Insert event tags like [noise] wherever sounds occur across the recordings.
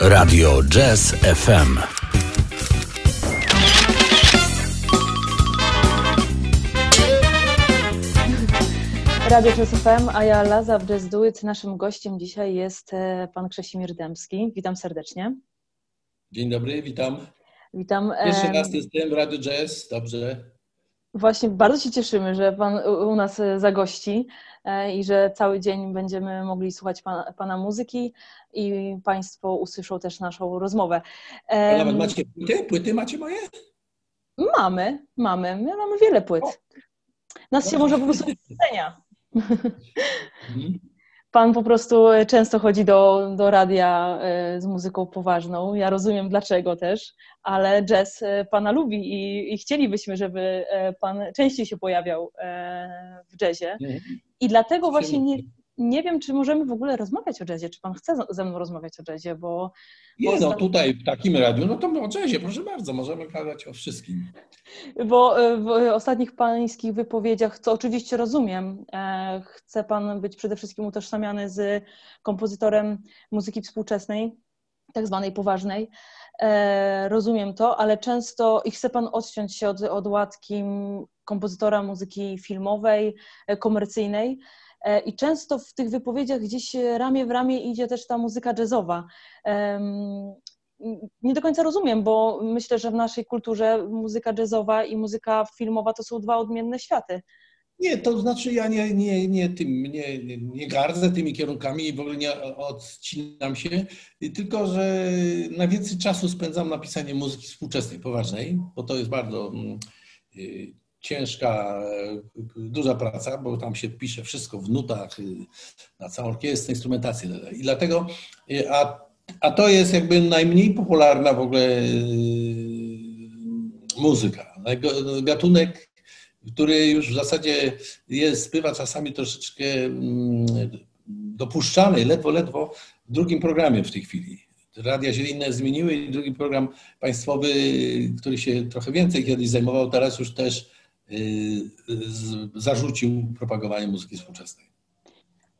Radio Jazz FM. Radio Jazz FM, a ja Laza w Jazz Do It. Naszym gościem dzisiaj jest e, pan Krzesimir Dębski. Witam serdecznie. Dzień dobry, witam. Witam. Pierwszy raz jestem w Radio Jazz, dobrze. Właśnie bardzo się cieszymy, że Pan u nas e, zagości e, i że cały dzień będziemy mogli słuchać pana, pana muzyki i Państwo usłyszą też naszą rozmowę. A nawet macie płyty? Płyty macie moje? Mamy, mamy, my mamy wiele płyt. Nas się może po prostu [laughs] docenia. Pan po prostu e, często chodzi do, do radia e, z muzyką poważną. Ja rozumiem dlaczego też, ale jazz e, Pana lubi i, i chcielibyśmy, żeby Pan częściej się pojawiał w jazzie. Mhm. I dlatego właśnie nie, nie wiem, czy możemy w ogóle rozmawiać o jazzie, czy Pan chce ze- mną rozmawiać o jazzie, bo Nie no, tutaj w takim radiu, no to o jazzie, proszę bardzo, możemy gadać o wszystkim. Bo e, w ostatnich pańskich wypowiedziach, co oczywiście rozumiem, e, chce pan być przede wszystkim utożsamiany z kompozytorem muzyki współczesnej, tak zwanej poważnej. E, Rozumiem to, ale często i chce pan odciąć się od, od łatki kompozytora muzyki filmowej, komercyjnej. E, I często w tych wypowiedziach gdzieś ramię w ramię idzie też ta muzyka jazzowa. Nie do końca rozumiem, bo myślę, że w naszej kulturze muzyka jazzowa i muzyka filmowa to są dwa odmienne światy. Nie, to znaczy ja nie, nie, nie, tym, nie, nie gardzę tymi kierunkami i w ogóle nie odcinam się, tylko że najwięcej czasu spędzam na pisanie muzyki współczesnej, poważnej, bo to jest bardzo mm, y, ciężka, y, duża praca, bo tam się pisze wszystko w nutach, y, na całą orkiestrę, instrumentację. I dlatego, y, a, a to jest jakby najmniej popularna w ogóle y, muzyka. Gatunek który już w zasadzie jest, bywa czasami troszeczkę mm, dopuszczany, ledwo, ledwo w drugim programie w tej chwili. Radia się inne zmieniły i drugi program państwowy, który się trochę więcej kiedyś zajmował, teraz już też zarzucił propagowanie muzyki współczesnej.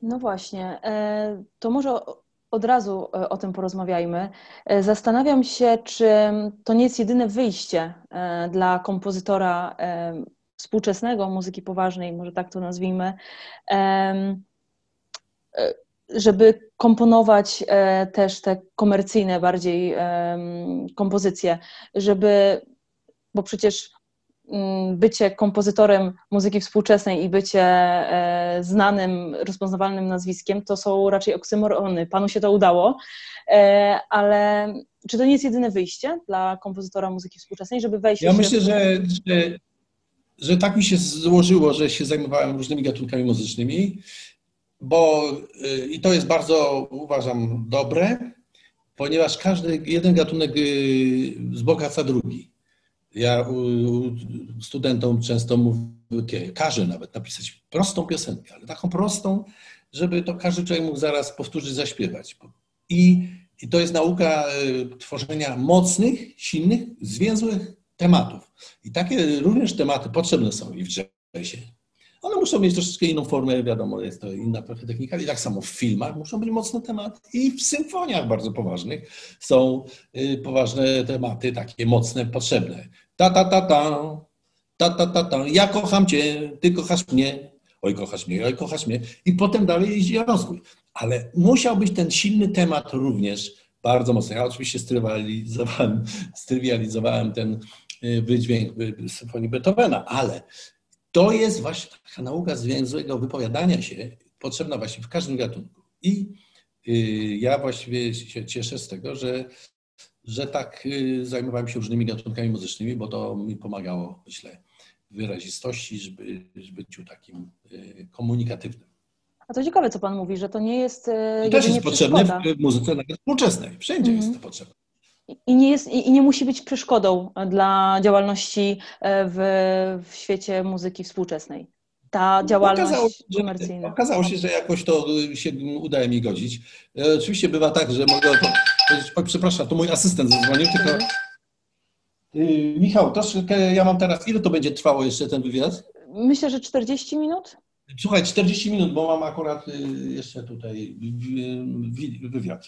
No właśnie, e, to może od razu e, o tym porozmawiajmy. E, Zastanawiam się, czy to nie jest jedyne wyjście dla kompozytora współczesnego muzyki poważnej, może tak to nazwijmy, żeby komponować też te komercyjne bardziej kompozycje, żeby, bo przecież bycie kompozytorem muzyki współczesnej i bycie e, znanym, rozpoznawalnym nazwiskiem to są raczej oksymorony. Panu się to udało, e, ale czy to nie jest jedyne wyjście dla kompozytora muzyki współczesnej, żeby wejść Ja w myślę, świat- że, że, że tak mi się złożyło, że się zajmowałem różnymi gatunkami muzycznymi, bo y, i to jest bardzo, uważam, dobre, ponieważ każdy, jeden gatunek wzbogaca drugi. Ja studentom często mówię, każę nawet napisać prostą piosenkę, ale taką prostą, żeby to każdy człowiek mógł zaraz powtórzyć, zaśpiewać. I, i to jest nauka y, tworzenia mocnych, silnych, zwięzłych tematów. I takie również tematy potrzebne są i w jazzie. One muszą mieć troszeczkę inną formę, wiadomo, jest to inna technika. I tak samo w filmach muszą być mocne tematy. I w symfoniach bardzo poważnych są y, poważne tematy, takie mocne, potrzebne. Ta, ta, ta, ta, ta, ta, ta, ta. Ja kocham cię, ty kochasz mnie. Oj, kochasz mnie, oj, kochasz mnie. I potem dalej idzie rozwój. Ale musiał być ten silny temat również bardzo mocny. Ja oczywiście strywializowałem, [laughs] strywializowałem ten y, wydźwięk y, symfonii Beethovena, ale to jest właśnie taka nauka zwięzłego wypowiadania się, potrzebna właśnie w każdym gatunku. I y, ja właściwie się cieszę z tego, że, że tak y, zajmowałem się różnymi gatunkami muzycznymi, bo to mi pomagało, myślę, w wyrazistości, żeby, żeby być takim y, komunikatywnym. A to ciekawe, co Pan mówi, że to nie jest e, To też jest potrzebne w muzyce nawet współczesnej. Wszędzie Mhm. jest to potrzebne. I nie, jest, i nie musi być przeszkodą dla działalności e, w, w świecie muzyki współczesnej. Ta działalność Okazało się, że, komercyjna. okazało się, że jakoś to y, się udaje mi godzić. E, Oczywiście bywa tak, że mogę powiedzieć, oj przepraszam, to mój asystent zadzwonił, tylko Mhm. Y, Michał, troszkę ja mam teraz, ile to będzie trwało jeszcze ten wywiad? Myślę, że 40 minut? Słuchaj, 40 minut, bo mam akurat y, jeszcze tutaj wi- wywiad.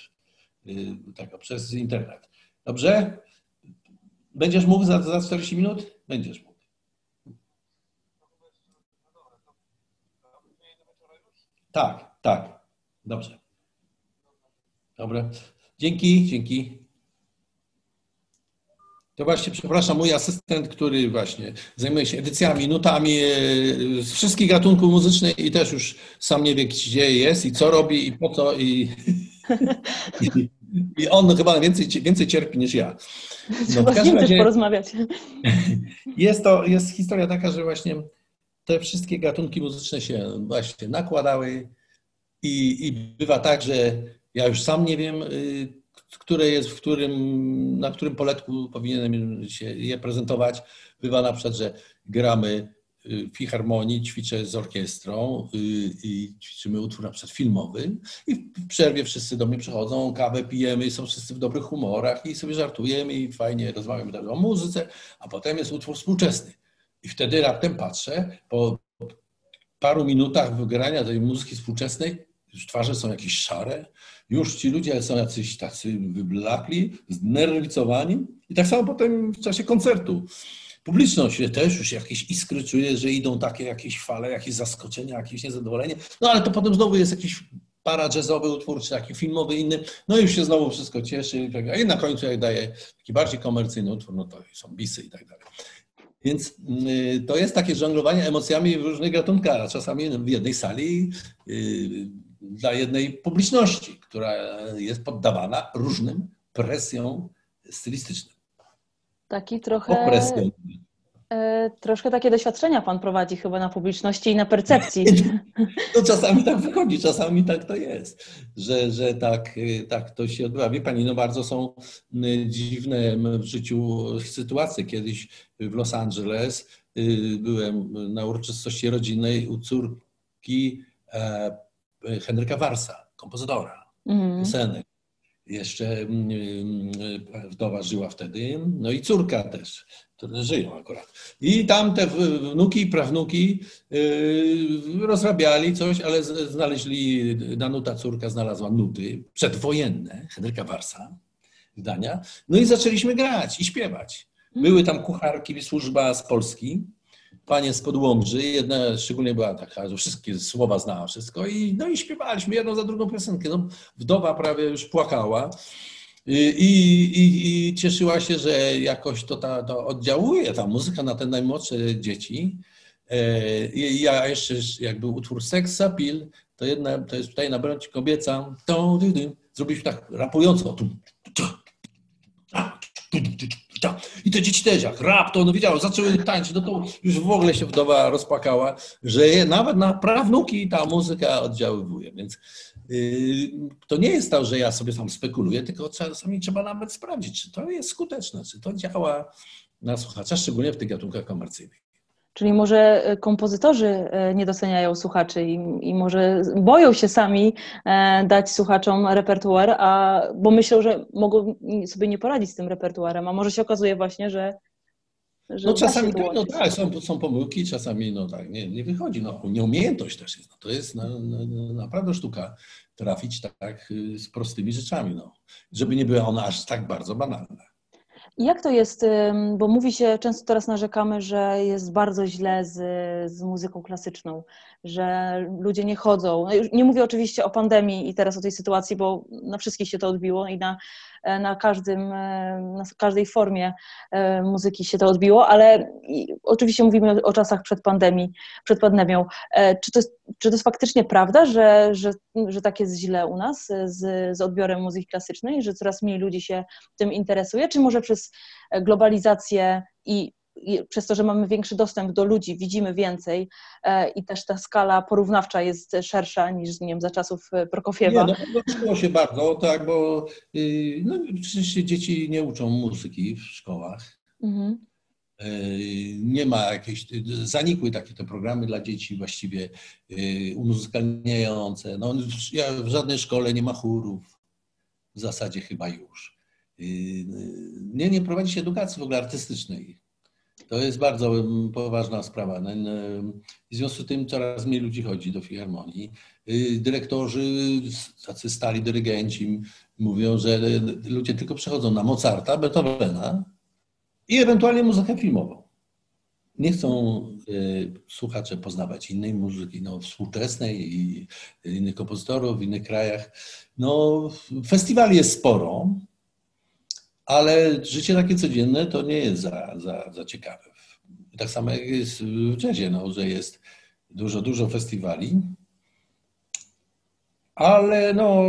tak, przez internet. Dobrze? Będziesz mógł za, za 40 minut? Będziesz mógł. Tak, tak. Dobrze. Dobra. Dzięki, dzięki. To właśnie, przepraszam, mój asystent, który właśnie zajmuje się edycjami, nutami e, z wszystkich gatunków muzycznych i też już sam nie wie, gdzie jest i co robi i po co i, i, [laughs] i on chyba więcej, więcej cierpi niż ja. No, Trzeba z nim też porozmawiać. [laughs] Jest to, jest historia taka, że właśnie te wszystkie gatunki muzyczne się właśnie nakładały i, i bywa tak, że ja już sam nie wiem, y, które jest, w którym, na którym poletku powinienem się je prezentować. Bywa na przykład, że gramy y, w filharmonii, ćwiczę z orkiestrą y, i ćwiczymy utwór na przykład filmowy i w przerwie wszyscy do mnie przychodzą, kawę pijemy, są wszyscy w dobrych humorach i sobie żartujemy i fajnie rozmawiamy o muzyce, a potem jest utwór współczesny. I wtedy raptem patrzę, po paru minutach wygrania tej muzyki współczesnej, już twarze są jakieś szare, już ci ludzie są jacyś tacy wyblakli, znerwicowani i tak samo potem w czasie koncertu. Publiczność też już jakieś iskry czuje, że idą takie jakieś fale, jakieś zaskoczenia, jakieś niezadowolenie, no ale to potem znowu jest jakiś para jazzowy utwór, czy taki filmowy, inny, no i już się znowu wszystko cieszy. Tak I na końcu jak daje taki bardziej komercyjny utwór, no to są bisy i tak dalej. Więc y, to jest takie żonglowanie emocjami w różnych gatunkach, a czasami w jednej sali y, dla jednej publiczności, która jest poddawana różnym presjom stylistycznym. Taki trochę. Opresją. E, troszkę takie doświadczenia Pan prowadzi chyba na publiczności i na percepcji. [laughs] No czasami tak wychodzi, czasami tak to jest, że, że tak, tak to się odbywa. Wie Pani, no bardzo są dziwne w życiu sytuacje. Kiedyś w Los Angeles y, byłem na uroczystości rodzinnej u córki e, Henryka Warsa, kompozytora, mm. piosenek. Jeszcze mm, mm, wdowa żyła wtedy, no i córka też, które żyją akurat. I tam te wnuki i prawnuki y, rozrabiali coś, ale znaleźli, Danuta córka znalazła nuty przedwojenne Henryka Warsa, zdania. No i zaczęliśmy grać i śpiewać. Były tam kucharki, służba z Polski, panie z Podłomży, jedna szczególnie była taka, że wszystkie słowa znała wszystko i, no i śpiewaliśmy jedną za drugą piosenkę. No, wdowa prawie już płakała. I, i, I, cieszyła się, że jakoś to, ta, to oddziałuje, ta muzyka na te najmłodsze dzieci. E, I ja jeszcze, jak był utwór Sex Appeal, to jedna, to jest tutaj na broń kobieca, to, zrobiliśmy tak rapująco. I te dzieci też, jak rapto, no widziało, zaczęły tańczyć, no to już w ogóle się wdowa rozpakała, że nawet na prawnuki ta muzyka oddziaływuje. Więc yy, to nie jest to, że ja sobie tam spekuluję, tylko czasami trzeba nawet sprawdzić, czy to jest skuteczne, czy to działa na słuchacza, szczególnie w tych gatunkach komercyjnych. Czyli może e, kompozytorzy e, nie doceniają słuchaczy i, i, może boją się sami e, dać słuchaczom repertuar, a, bo myślą, że mogą sobie nie poradzić z tym repertuarem, a może się okazuje właśnie, że. że no czasami tak, no tak, są, są pomyłki, czasami no tak, nie, nie wychodzi. No, nieumiejętność też jest. No, to jest na, na, naprawdę sztuka trafić tak z prostymi rzeczami, no, żeby nie była ona aż tak bardzo banalna. Jak to jest, bo mówi się, często teraz narzekamy, że jest bardzo źle z, z muzyką klasyczną, że ludzie nie chodzą. No nie mówię oczywiście o pandemii i teraz o tej sytuacji, bo na wszystkich się to odbiło i na, na, każdym, e, na każdej formie e, muzyki się to odbiło, ale oczywiście mówimy o czasach przed pandemii, przed pandemią. Czy to jest, czy to jest faktycznie prawda, że, że, że tak jest źle u nas z, z odbiorem muzyki klasycznej, że coraz mniej ludzi się tym interesuje, czy może przez globalizację i przez to, że mamy większy dostęp do ludzi, widzimy więcej e, i też ta skala porównawcza jest szersza niż nie wiem, za czasów e, Prokofiewa. Nie, no, uczyło się bardzo, tak, bo y, no, przecież dzieci nie uczą muzyki w szkołach. Mhm. E, nie ma jakiejś, zanikły takie te programy dla dzieci właściwie umuzykalniające. No, ja w żadnej szkole nie ma chórów, w zasadzie chyba już. Nie, nie prowadzi się edukacji w ogóle artystycznej. To jest bardzo poważna sprawa. W związku z tym coraz mniej ludzi chodzi do filharmonii. Y, dyrektorzy, tacy stali dyrygenci mówią, że ludzie tylko przechodzą na Mozarta, Beethovena i ewentualnie muzykę filmową. Nie chcą y, słuchacze poznawać innej muzyki, no, współczesnej i innych kompozytorów w innych krajach. No, festiwali jest sporo, ale życie takie codzienne to nie jest za, za, za ciekawe. Tak samo jak jest w jazzie, no, że jest dużo, dużo festiwali, ale no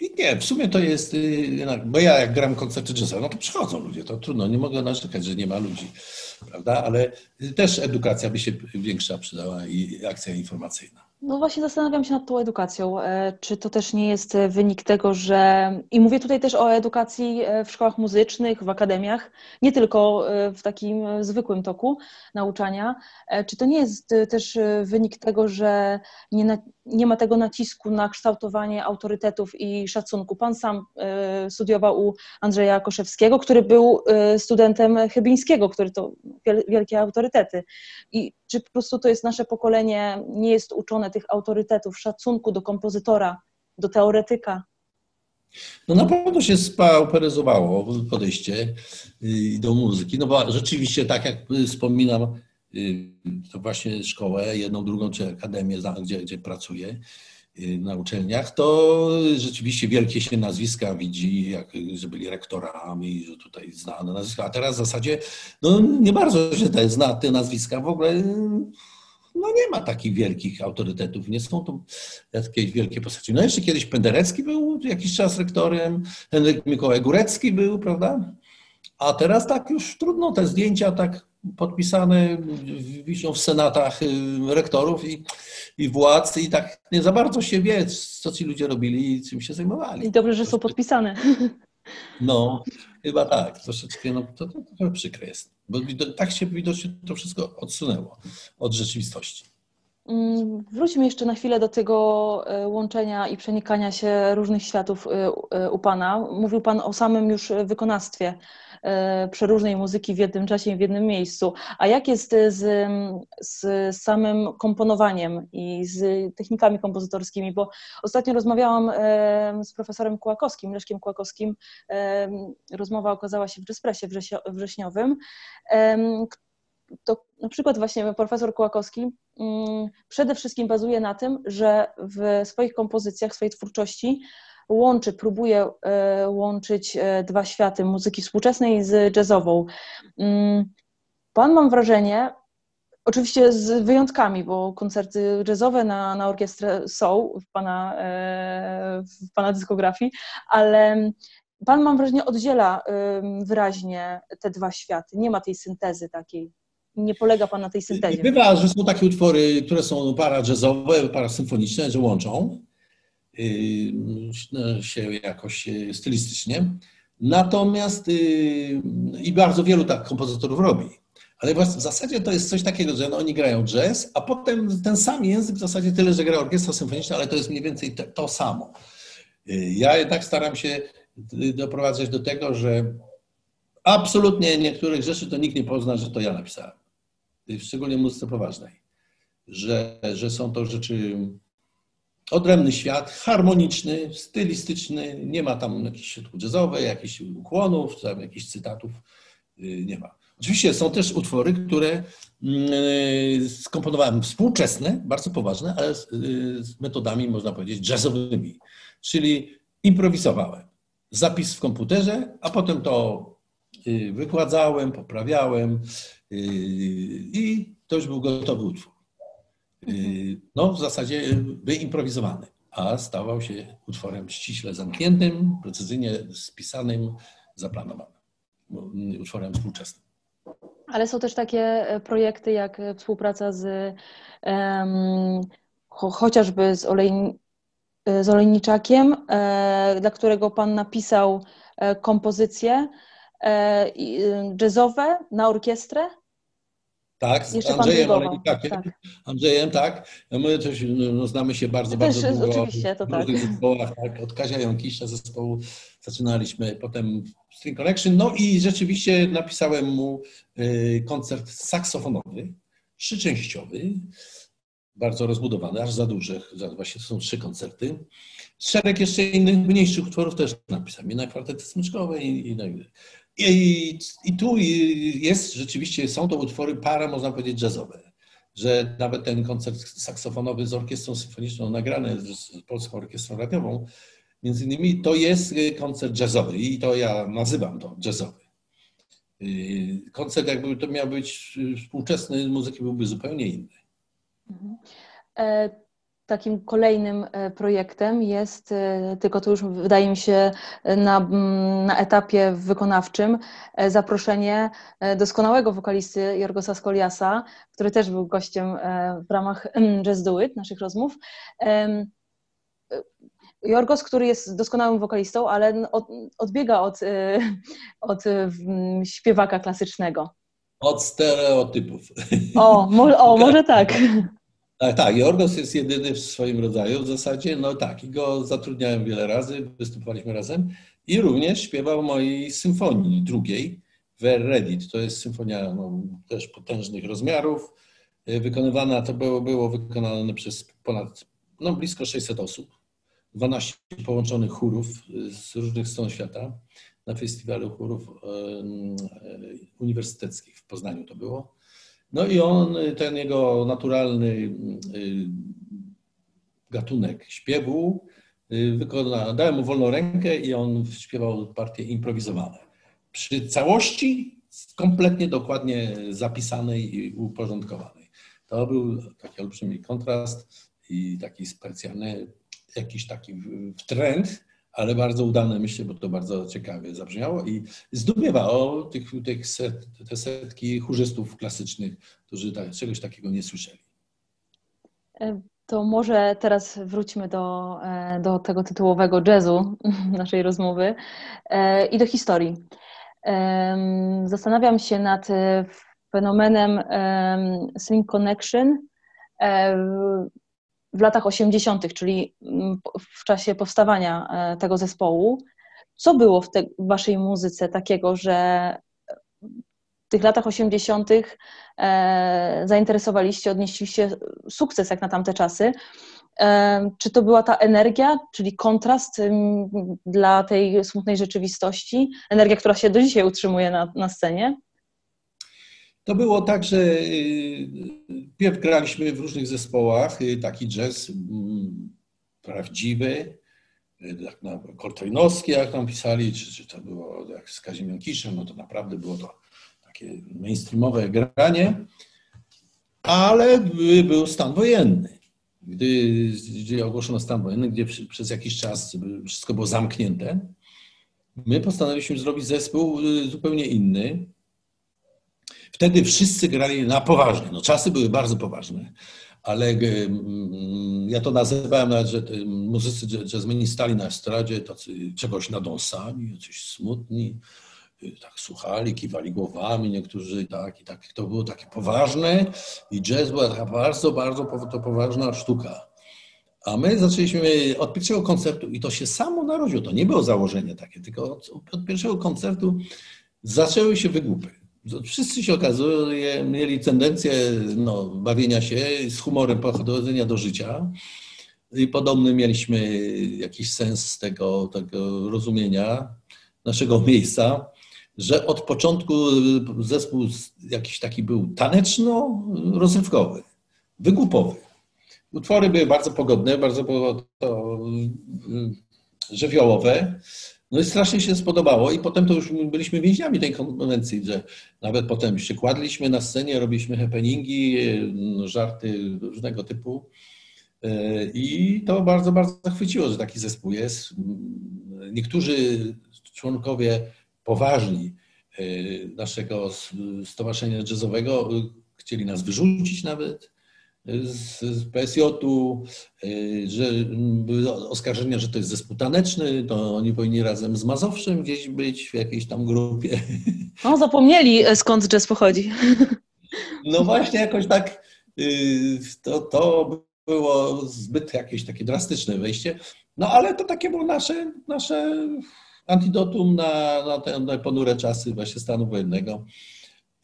i nie, w sumie to jest, y, bo ja jak gram koncerty jazzowe, no to przychodzą ludzie, to trudno, nie mogę narzekać, że nie ma ludzi, prawda, ale też edukacja by się większa przydała i akcja informacyjna. No właśnie zastanawiam się nad tą edukacją. E, czy to też nie jest wynik tego, że. I mówię tutaj też o edukacji e, w szkołach muzycznych, w akademiach, nie tylko e, w takim zwykłym toku nauczania. Czy to nie jest też wynik tego, że nie, na, nie ma tego nacisku na kształtowanie autorytetów i szacunku? Pan sam studiował u Andrzeja Koszewskiego, który był studentem Chybińskiego, który to wielkie autorytety. I czy po prostu to jest nasze pokolenie, nie jest uczone tych autorytetów, szacunku do kompozytora, do teoretyka? No na pewno się spauperyzowało podejście y, do muzyki, no bo rzeczywiście tak jak wspominam, y, to właśnie szkołę, jedną, drugą czy akademię, gdzie, gdzie pracuję, Y, na uczelniach, to rzeczywiście wielkie się nazwiska widzi, jak, że byli rektorami, że tutaj znane nazwiska, a teraz w zasadzie no, nie bardzo się te, zna te nazwiska, w ogóle no nie ma takich wielkich autorytetów, nie są to jakieś wielkie postaci. No jeszcze kiedyś Penderecki był jakiś czas rektorem, Henryk Mikołaj Górecki był, prawda? A teraz tak już trudno te zdjęcia tak podpisane wiszą w senatach y, rektorów i, i władz i tak nie za bardzo się wie, co ci ludzie robili i czym się zajmowali. I dobrze, że są podpisane. No, chyba tak. Troszeczkę, no, to, to trochę przykre jest. Bo tak się widocznie to wszystko odsunęło od rzeczywistości. Mm, wróćmy jeszcze na chwilę do tego e, łączenia i przenikania się różnych światów e, e, u Pana. Mówił Pan o samym już wykonawstwie przeróżnej muzyki w jednym czasie i w jednym miejscu. A jak jest z, z samym komponowaniem i z technikami kompozytorskimi? Bo ostatnio rozmawiałam z profesorem Kłakowskim, Leszkiem Kłakowskim. Rozmowa okazała się w Jazzpressie wrześniowym, to na przykład właśnie profesor Kołakowski mm, przede wszystkim bazuje na tym, że w swoich kompozycjach, w swojej twórczości łączy, próbuje e, łączyć e, dwa światy, muzyki współczesnej z jazzową. Mm, pan mam wrażenie, oczywiście z wyjątkami, bo koncerty jazzowe na, na orkiestrę są w pana, e, w pana dyskografii, ale pan mam wrażenie oddziela wyraźnie te dwa światy. Nie ma tej syntezy takiej nie polega Pan na tej syntezie. Bywa, że są takie utwory, które są para jazzowe, para symfoniczne, że łączą się jakoś yy, stylistycznie. Natomiast yy, i bardzo wielu tak kompozytorów robi. Ale w zasadzie to jest coś takiego, że no oni grają jazz, a potem ten sam język w zasadzie tyle, że gra orkiestra symfoniczna, ale to jest mniej więcej to, to samo. Ja jednak staram się doprowadzać do tego, że absolutnie niektórych rzeczy to nikt nie pozna, że to ja napisałem szczególnie w muzyce poważnej, że, że są to rzeczy odrębny świat, harmoniczny, stylistyczny, nie ma tam jakichś środków jazzowych, jakichś ukłonów, tam jakichś cytatów, y, nie ma. Oczywiście są też utwory, które y, skomponowałem współczesne, bardzo poważne, ale z, y, z metodami, można powiedzieć, jazzowymi, czyli improwizowałem. Zapis w komputerze, a potem to wykładzałem, poprawiałem, i to już był gotowy utwór. No, w zasadzie wyimprowizowany, a stawał się utworem ściśle zamkniętym, precyzyjnie spisanym, zaplanowanym, utworem współczesnym. Ale są też takie e, projekty jak współpraca z um, chociażby z, olej, e, z Olejniczakiem, e, dla którego Pan napisał kompozycję E, y, jazzowe na orkiestrę? Tak, z Jeszcze Andrzejem Olejnikakiem. tak. Andrzejem, tak. My też no, no, znamy się bardzo, bardzo też, długo. oczywiście, to w tak. różnych zespołach, tak. Od Kazia Jąkisza zespołu zaczynaliśmy, potem String Connection. No i rzeczywiście napisałem mu y, koncert saksofonowy, trzyczęściowy, bardzo rozbudowany, aż za duży. Właśnie to są trzy koncerty. Szereg jeszcze innych mniejszych utworów też napisałem. I na kwartety smyczkowe i, i, na- i, I tu jest rzeczywiście, są to utwory para, można powiedzieć, jazzowe. Że nawet ten koncert saksofonowy z orkiestrą symfoniczną nagrany z Polską Orkiestrą Radiową, między innymi, to jest y, koncert jazzowy i to ja nazywam to jazzowy. Y, Koncert, jakby to miał być y, współczesny, muzyki byłby zupełnie inny. Mhm. E, Takim kolejnym e, projektem jest, e, tylko to już wydaje mi się e, na, na etapie wykonawczym, zaproszenie doskonałego wokalisty Jorgosa Skoliasa, który też był gościem w ramach Jazz Do It, naszych rozmów. Jorgos, który jest doskonałym wokalistą, ale od, odbiega od, od śpiewaka klasycznego. Od stereotypów. O, mo, o [laughs] może tak. Tak, tak. Jorgos jest jedyny w swoim rodzaju w zasadzie. No tak, i go zatrudniałem wiele razy, występowaliśmy razem. I również śpiewał mojej symfonii drugiej, Ver Reddit. To jest symfonia no, też potężnych rozmiarów. Y, Wykonywana, to było, było wykonane przez ponad, no blisko 600 osób. 12 połączonych chórów y, z różnych stron świata na festiwalu chórów e, uniwersyteckich w Poznaniu to było. No i on, ten jego naturalny y, gatunek śpiewu, y, wykona, dałem mu wolną rękę i on śpiewał partie improwizowane. Przy całości kompletnie dokładnie zapisanej i uporządkowanej. To był taki olbrzymi kontrast i taki specjalny, jakiś taki trend, ale bardzo udane myślę, bo to bardzo ciekawie zabrzmiało i zdumiewało tych, tych set, te setki chórzystów klasycznych, którzy tak, czegoś takiego nie słyszeli. E, To może teraz wróćmy do, e, do tego tytułowego jazzu [laughs] naszej rozmowy e, i do historii. Zastanawiam się nad fenomenem em, Swing Connection w- latach 80., czyli mm, w czasie powstawania e, tego zespołu. Co było w, te, w waszej muzyce takiego, że w tych latach 80. e, zainteresowaliście, odnieśliście sukces jak na tamte czasy. E, Czy to była ta energia, czyli kontrast ym, dla tej smutnej rzeczywistości, energia, która się do dzisiaj utrzymuje na, na scenie? To było tak, że y, pierw graliśmy w różnych zespołach, y, taki jazz mm, prawdziwy, y, jak na Kortojnowski, jak tam pisali, czy, czy to było jak z Kazimierem Kiszem, no to naprawdę było to takie mainstreamowe granie, ale był stan wojenny. Gdy, gdy ogłoszono stan wojenny, gdzie przy, przez jakiś czas wszystko było zamknięte, my postanowiliśmy zrobić zespół zupełnie inny, Wtedy wszyscy grali na poważnie. No, czasy były bardzo poważne, ale ja to nazywałem nawet, że muzycy jazzmeni stali na estradzie, tacy czegoś nadąsani, jacyś smutni, y, tak słuchali, kiwali głowami niektórzy, tak i tak. To było takie poważne i jazz była taka bardzo, bardzo to poważna sztuka. A my zaczęliśmy od pierwszego koncertu i to się samo narodziło. To nie było założenie takie, tylko od, od pierwszego koncertu zaczęły się wygłupy. Wszyscy się okazuje, mieli tendencję no, bawienia się z humorem podchodzenia do życia. I podobny mieliśmy jakiś sens tego, tego rozumienia naszego [laughs] miejsca, że od początku zespół jakiś taki był taneczno-rozrywkowy, wygłupowy. Utwory były bardzo pogodne, bardzo było to y, żywiołowe. No i strasznie się spodobało i potem to już byliśmy więźniami tej konwencji, że nawet potem się kładliśmy na scenie, robiliśmy happeningi, y, żarty różnego typu. Y, I to bardzo, bardzo zachwyciło, że taki zespół jest. Niektórzy członkowie poważni y, naszego stowarzyszenia jazzowego y, chcieli nas wyrzucić nawet z, z PSJ-u, y, że były oskarżenia, że to jest zespół taneczny, to oni powinni razem z Mazowszem gdzieś być w jakiejś tam grupie. No, zapomnieli e, skąd jazz pochodzi. No właśnie jakoś tak y, to, to było zbyt jakieś takie drastyczne wejście. No ale to takie było nasze, nasze antidotum na, na te na ponure czasy właśnie stanu wojennego.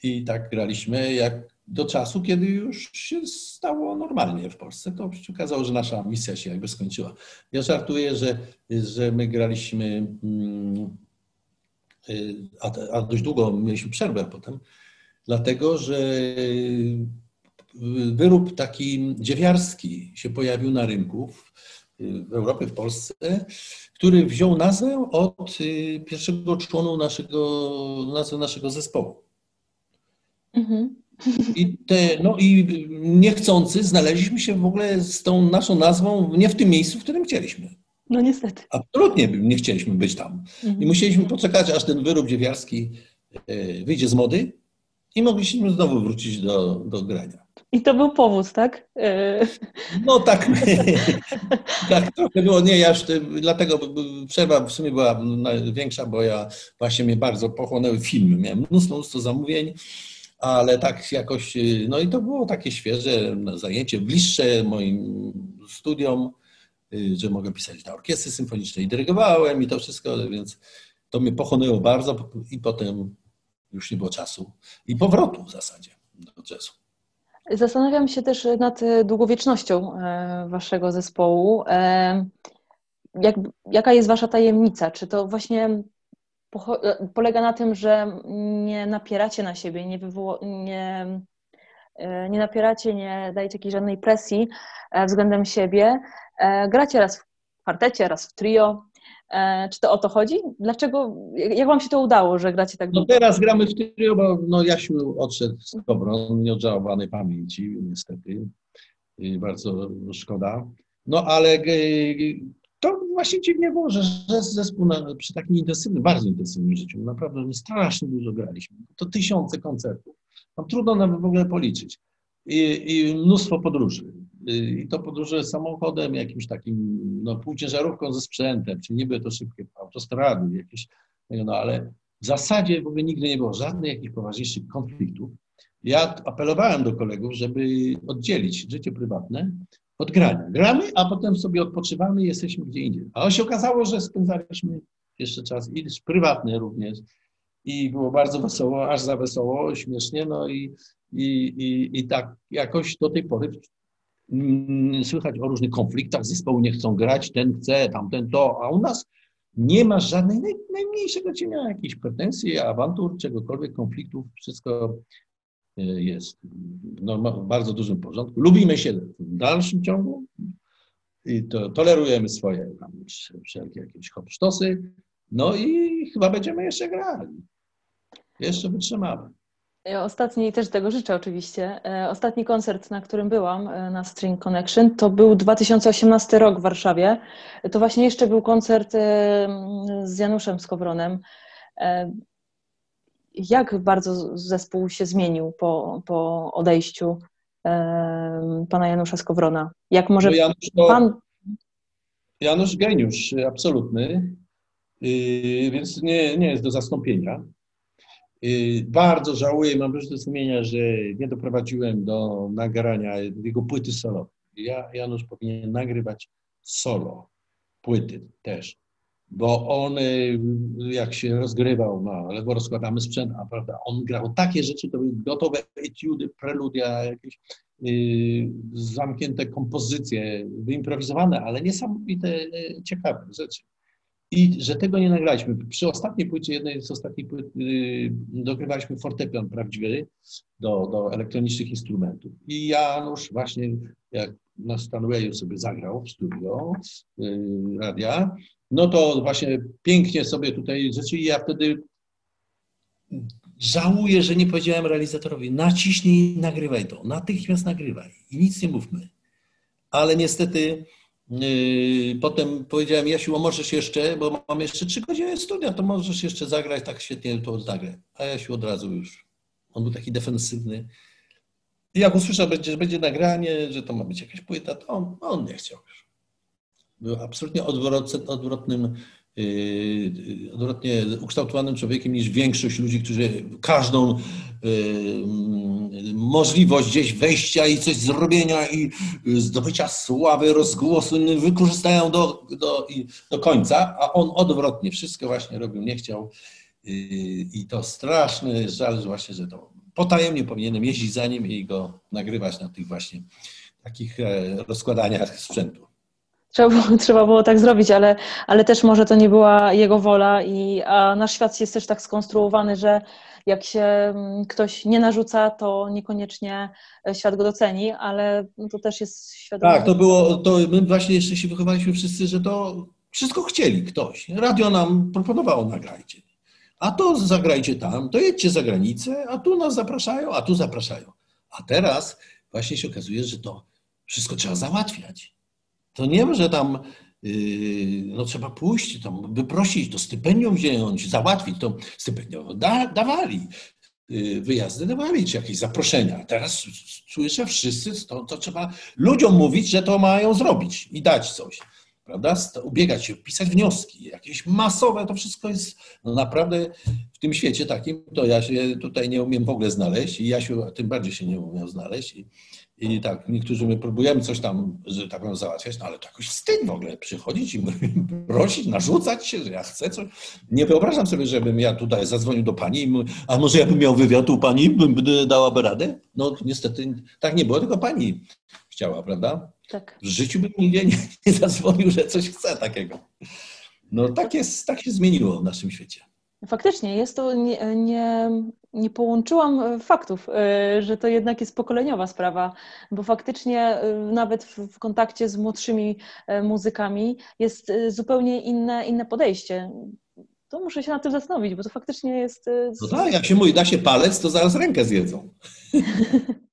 I tak graliśmy jak do czasu, kiedy już się stało normalnie w Polsce. To się okazało, że nasza misja się jakby skończyła. Ja żartuję, że, że my graliśmy, mm, a, a dość długo mieliśmy przerwę potem, dlatego że wyrób taki dziewiarski się pojawił na rynku w Europie, w Polsce, który wziął nazwę od pierwszego członu naszego, nazwy naszego zespołu. Mhm. I, te, no i niechcący znaleźliśmy się w ogóle z tą naszą nazwą nie w tym miejscu, w którym chcieliśmy. No niestety. Absolutnie nie chcieliśmy być tam. Mhm. I musieliśmy poczekać, aż ten wyrób dziewiarski e, wyjdzie z mody i mogliśmy znowu wrócić do, do grania. I to był powód, tak? E, no tak, [laughs] tak trochę było. Nie, ja już dlatego przerwa w sumie była większa, bo ja właśnie mnie bardzo pochłonęły filmy. Miałem mnóstwo, mnóstwo zamówień ale tak jakoś, no i to było takie świeże zajęcie, bliższe moim studiom, y, że mogę pisać na orkiestry symfonicznej. Dyrygowałem i to wszystko, więc to mnie pochłonęło bardzo i potem już nie było czasu i powrotu w zasadzie do jazzu. Zastanawiam się też nad długowiecznością e, waszego zespołu. Jak, jaka jest wasza tajemnica? Czy to właśnie polega na tym, że nie napieracie na siebie, nie, nie, e, nie napieracie, nie dajecie jakiejś żadnej presji e, względem siebie. Gracie raz w kwartecie, raz w trio. Czy to o to chodzi? Dlaczego, jak wam się to udało, że gracie tak No teraz gramy w trio, bo no Jasiu odszedł z Kobron, nieodżałowanej pamięci, niestety. Bardzo szkoda. No ale właśnie dziwnie było, że, zespół na, przy takim intensywnym, bardzo intensywnym życiu, naprawdę my strasznie dużo graliśmy. To tysiące koncertów. Tam trudno nawet w ogóle policzyć. I, i mnóstwo podróży. I to podróże samochodem, jakimś takim, no, półciężarówką ze sprzętem, czyli niby to szybkie autostrady, jakieś, no ale w zasadzie w ogóle nigdy nie było żadnych jakichś poważniejszych konfliktów. Ja apelowałem do kolegów, żeby oddzielić życie prywatne od grania. Gramy, a potem sobie odpoczywamy i jesteśmy gdzie indziej. A się okazało, że spędzaliśmy jeszcze czas i prywatny również i było bardzo wesoło, aż za wesoło, śmiesznie, no i, i, i, i tak jakoś do tej pory mm, słychać o różnych konfliktach, zespołu nie chcą grać, ten chce, tamten to, a u nas nie ma żadnej, naj, najmniejszego cienia jakichś pretensji, awantur, czegokolwiek, konfliktów, wszystko E, jest w bardzo dużym porządku. Lubimy się w dalszym ciągu i to tolerujemy swoje tam, wszelkie jakieś hopsztosy. No i chyba będziemy jeszcze grali. Jeszcze wytrzymamy. Ostatni, też tego życzę oczywiście. E, ostatni koncert, na którym byłam e, na String Connection, to był 2018 rok w Warszawie. To właśnie jeszcze był koncert z Januszem Skowronem jak bardzo zespół się zmienił po, po odejściu e, pana Janusza Skowrona? Jak może no Janusz, to, pan... Janusz geniusz, absolutny, yy, więc nie, nie jest do zastąpienia. Yy, bardzo żałuję, mam wyrzuty sumienia, że nie doprowadziłem do nagrania jego płyty solo. Ja, Janusz powinien nagrywać solo płyty też bo on y, jak się rozgrywał, no, ledwo rozkładamy sprzęt, a prawda, on grał takie rzeczy, to były gotowe etiudy, preludia, jakieś yy, zamknięte kompozycje, wyimprowizowane, ale niesamowite, yy, ciekawe rzeczy. I że tego nie nagraliśmy. Przy ostatniej płycie, jednej z ostatnich płyt, yy, dogrywaliśmy fortepian prawdziwy do, do elektronicznych instrumentów. I Janusz właśnie, jak na Stanwayu sobie zagrał w studio yy, radia, no to właśnie pięknie sobie tutaj rzeczy i ja wtedy żałuję, że nie powiedziałem realizatorowi, naciśnij nagrywaj to, natychmiast nagrywaj i nic nie mówmy. Ale niestety yy, potem powiedziałem, Jasiu, możesz jeszcze, bo mam jeszcze trzy godziny studia, to możesz jeszcze zagrać, tak świetnie to zagrę. A Jasiu od razu już, on był taki defensywny. I jak usłyszał, że będzie nagranie, że to ma być jakaś płyta, to on, on nie chciał już był absolutnie odwrotnym, yy, odwrotnie ukształtowanym człowiekiem niż większość ludzi, którzy każdą możliwość gdzieś wejścia i coś zrobienia i zdobycia sławy, rozgłosu, wykorzystają do, do, do końca, a on odwrotnie wszystko właśnie robił, nie chciał. I to straszny żal, właśnie, że to potajemnie powinienem jeździć za nim i go nagrywać na tych właśnie takich e, rozkładaniach sprzętu. Trzeba, [laughs] trzeba było tak zrobić, ale, ale też może to nie była jego wola, i, a nasz świat jest też tak skonstruowany, że jak się mm, ktoś nie narzuca, to niekoniecznie e, świat go doceni, ale to też jest świadomość. Tak, to było, to my właśnie jeszcze się wychowaliśmy wszyscy, że to wszystko chcieli ktoś. Radio nam proponowało nagrajcie. A to zagrajcie tam, to jedźcie za granicę, a tu nas zapraszają, a tu zapraszają. A teraz właśnie się okazuje, że to wszystko trzeba załatwiać. To nie że tam yy, no trzeba pójść, tam wyprosić, to stypendium wziąć, załatwić, to stypendium da, dawali, yy, wyjazdy dawali, czy jakieś zaproszenia. Teraz słyszę wszyscy, to, to trzeba ludziom mówić, że to mają zrobić i dać coś prawda? Ubiegać się, pisać wnioski, jakieś masowe, to wszystko jest no naprawdę w tym świecie takim, to ja się tutaj nie umiem w ogóle znaleźć i Jasiu tym bardziej się nie umiem znaleźć. I, i tak, niektórzy my próbujemy coś tam, że tak powiem, załatwiać, no ale to jakoś wstyd w ogóle przychodzić i [laughs] prosić, narzucać się, że ja chcę coś. Nie wyobrażam sobie, żebym ja tutaj zadzwonił do pani, a może ja bym miał wywiad u pani, bym dałaby radę? No niestety tak nie było, tylko pani chciała, prawda? Tak. W życiu bym nigdzie nie, [laughs] nie zadzwonił, że coś chce takiego. No tak, jest, tak się zmieniło w naszym świecie. Faktycznie, jest to, nie, nie, nie, połączyłam faktów, y, że to jednak jest pokoleniowa sprawa, bo faktycznie y, nawet w, kontakcie z młodszymi muzykami jest zupełnie inne, inne podejście. To muszę się nad tym zastanowić, bo to faktycznie jest... No tak, jak się mówi, da się palec, to zaraz rękę zjedzą. [laughs]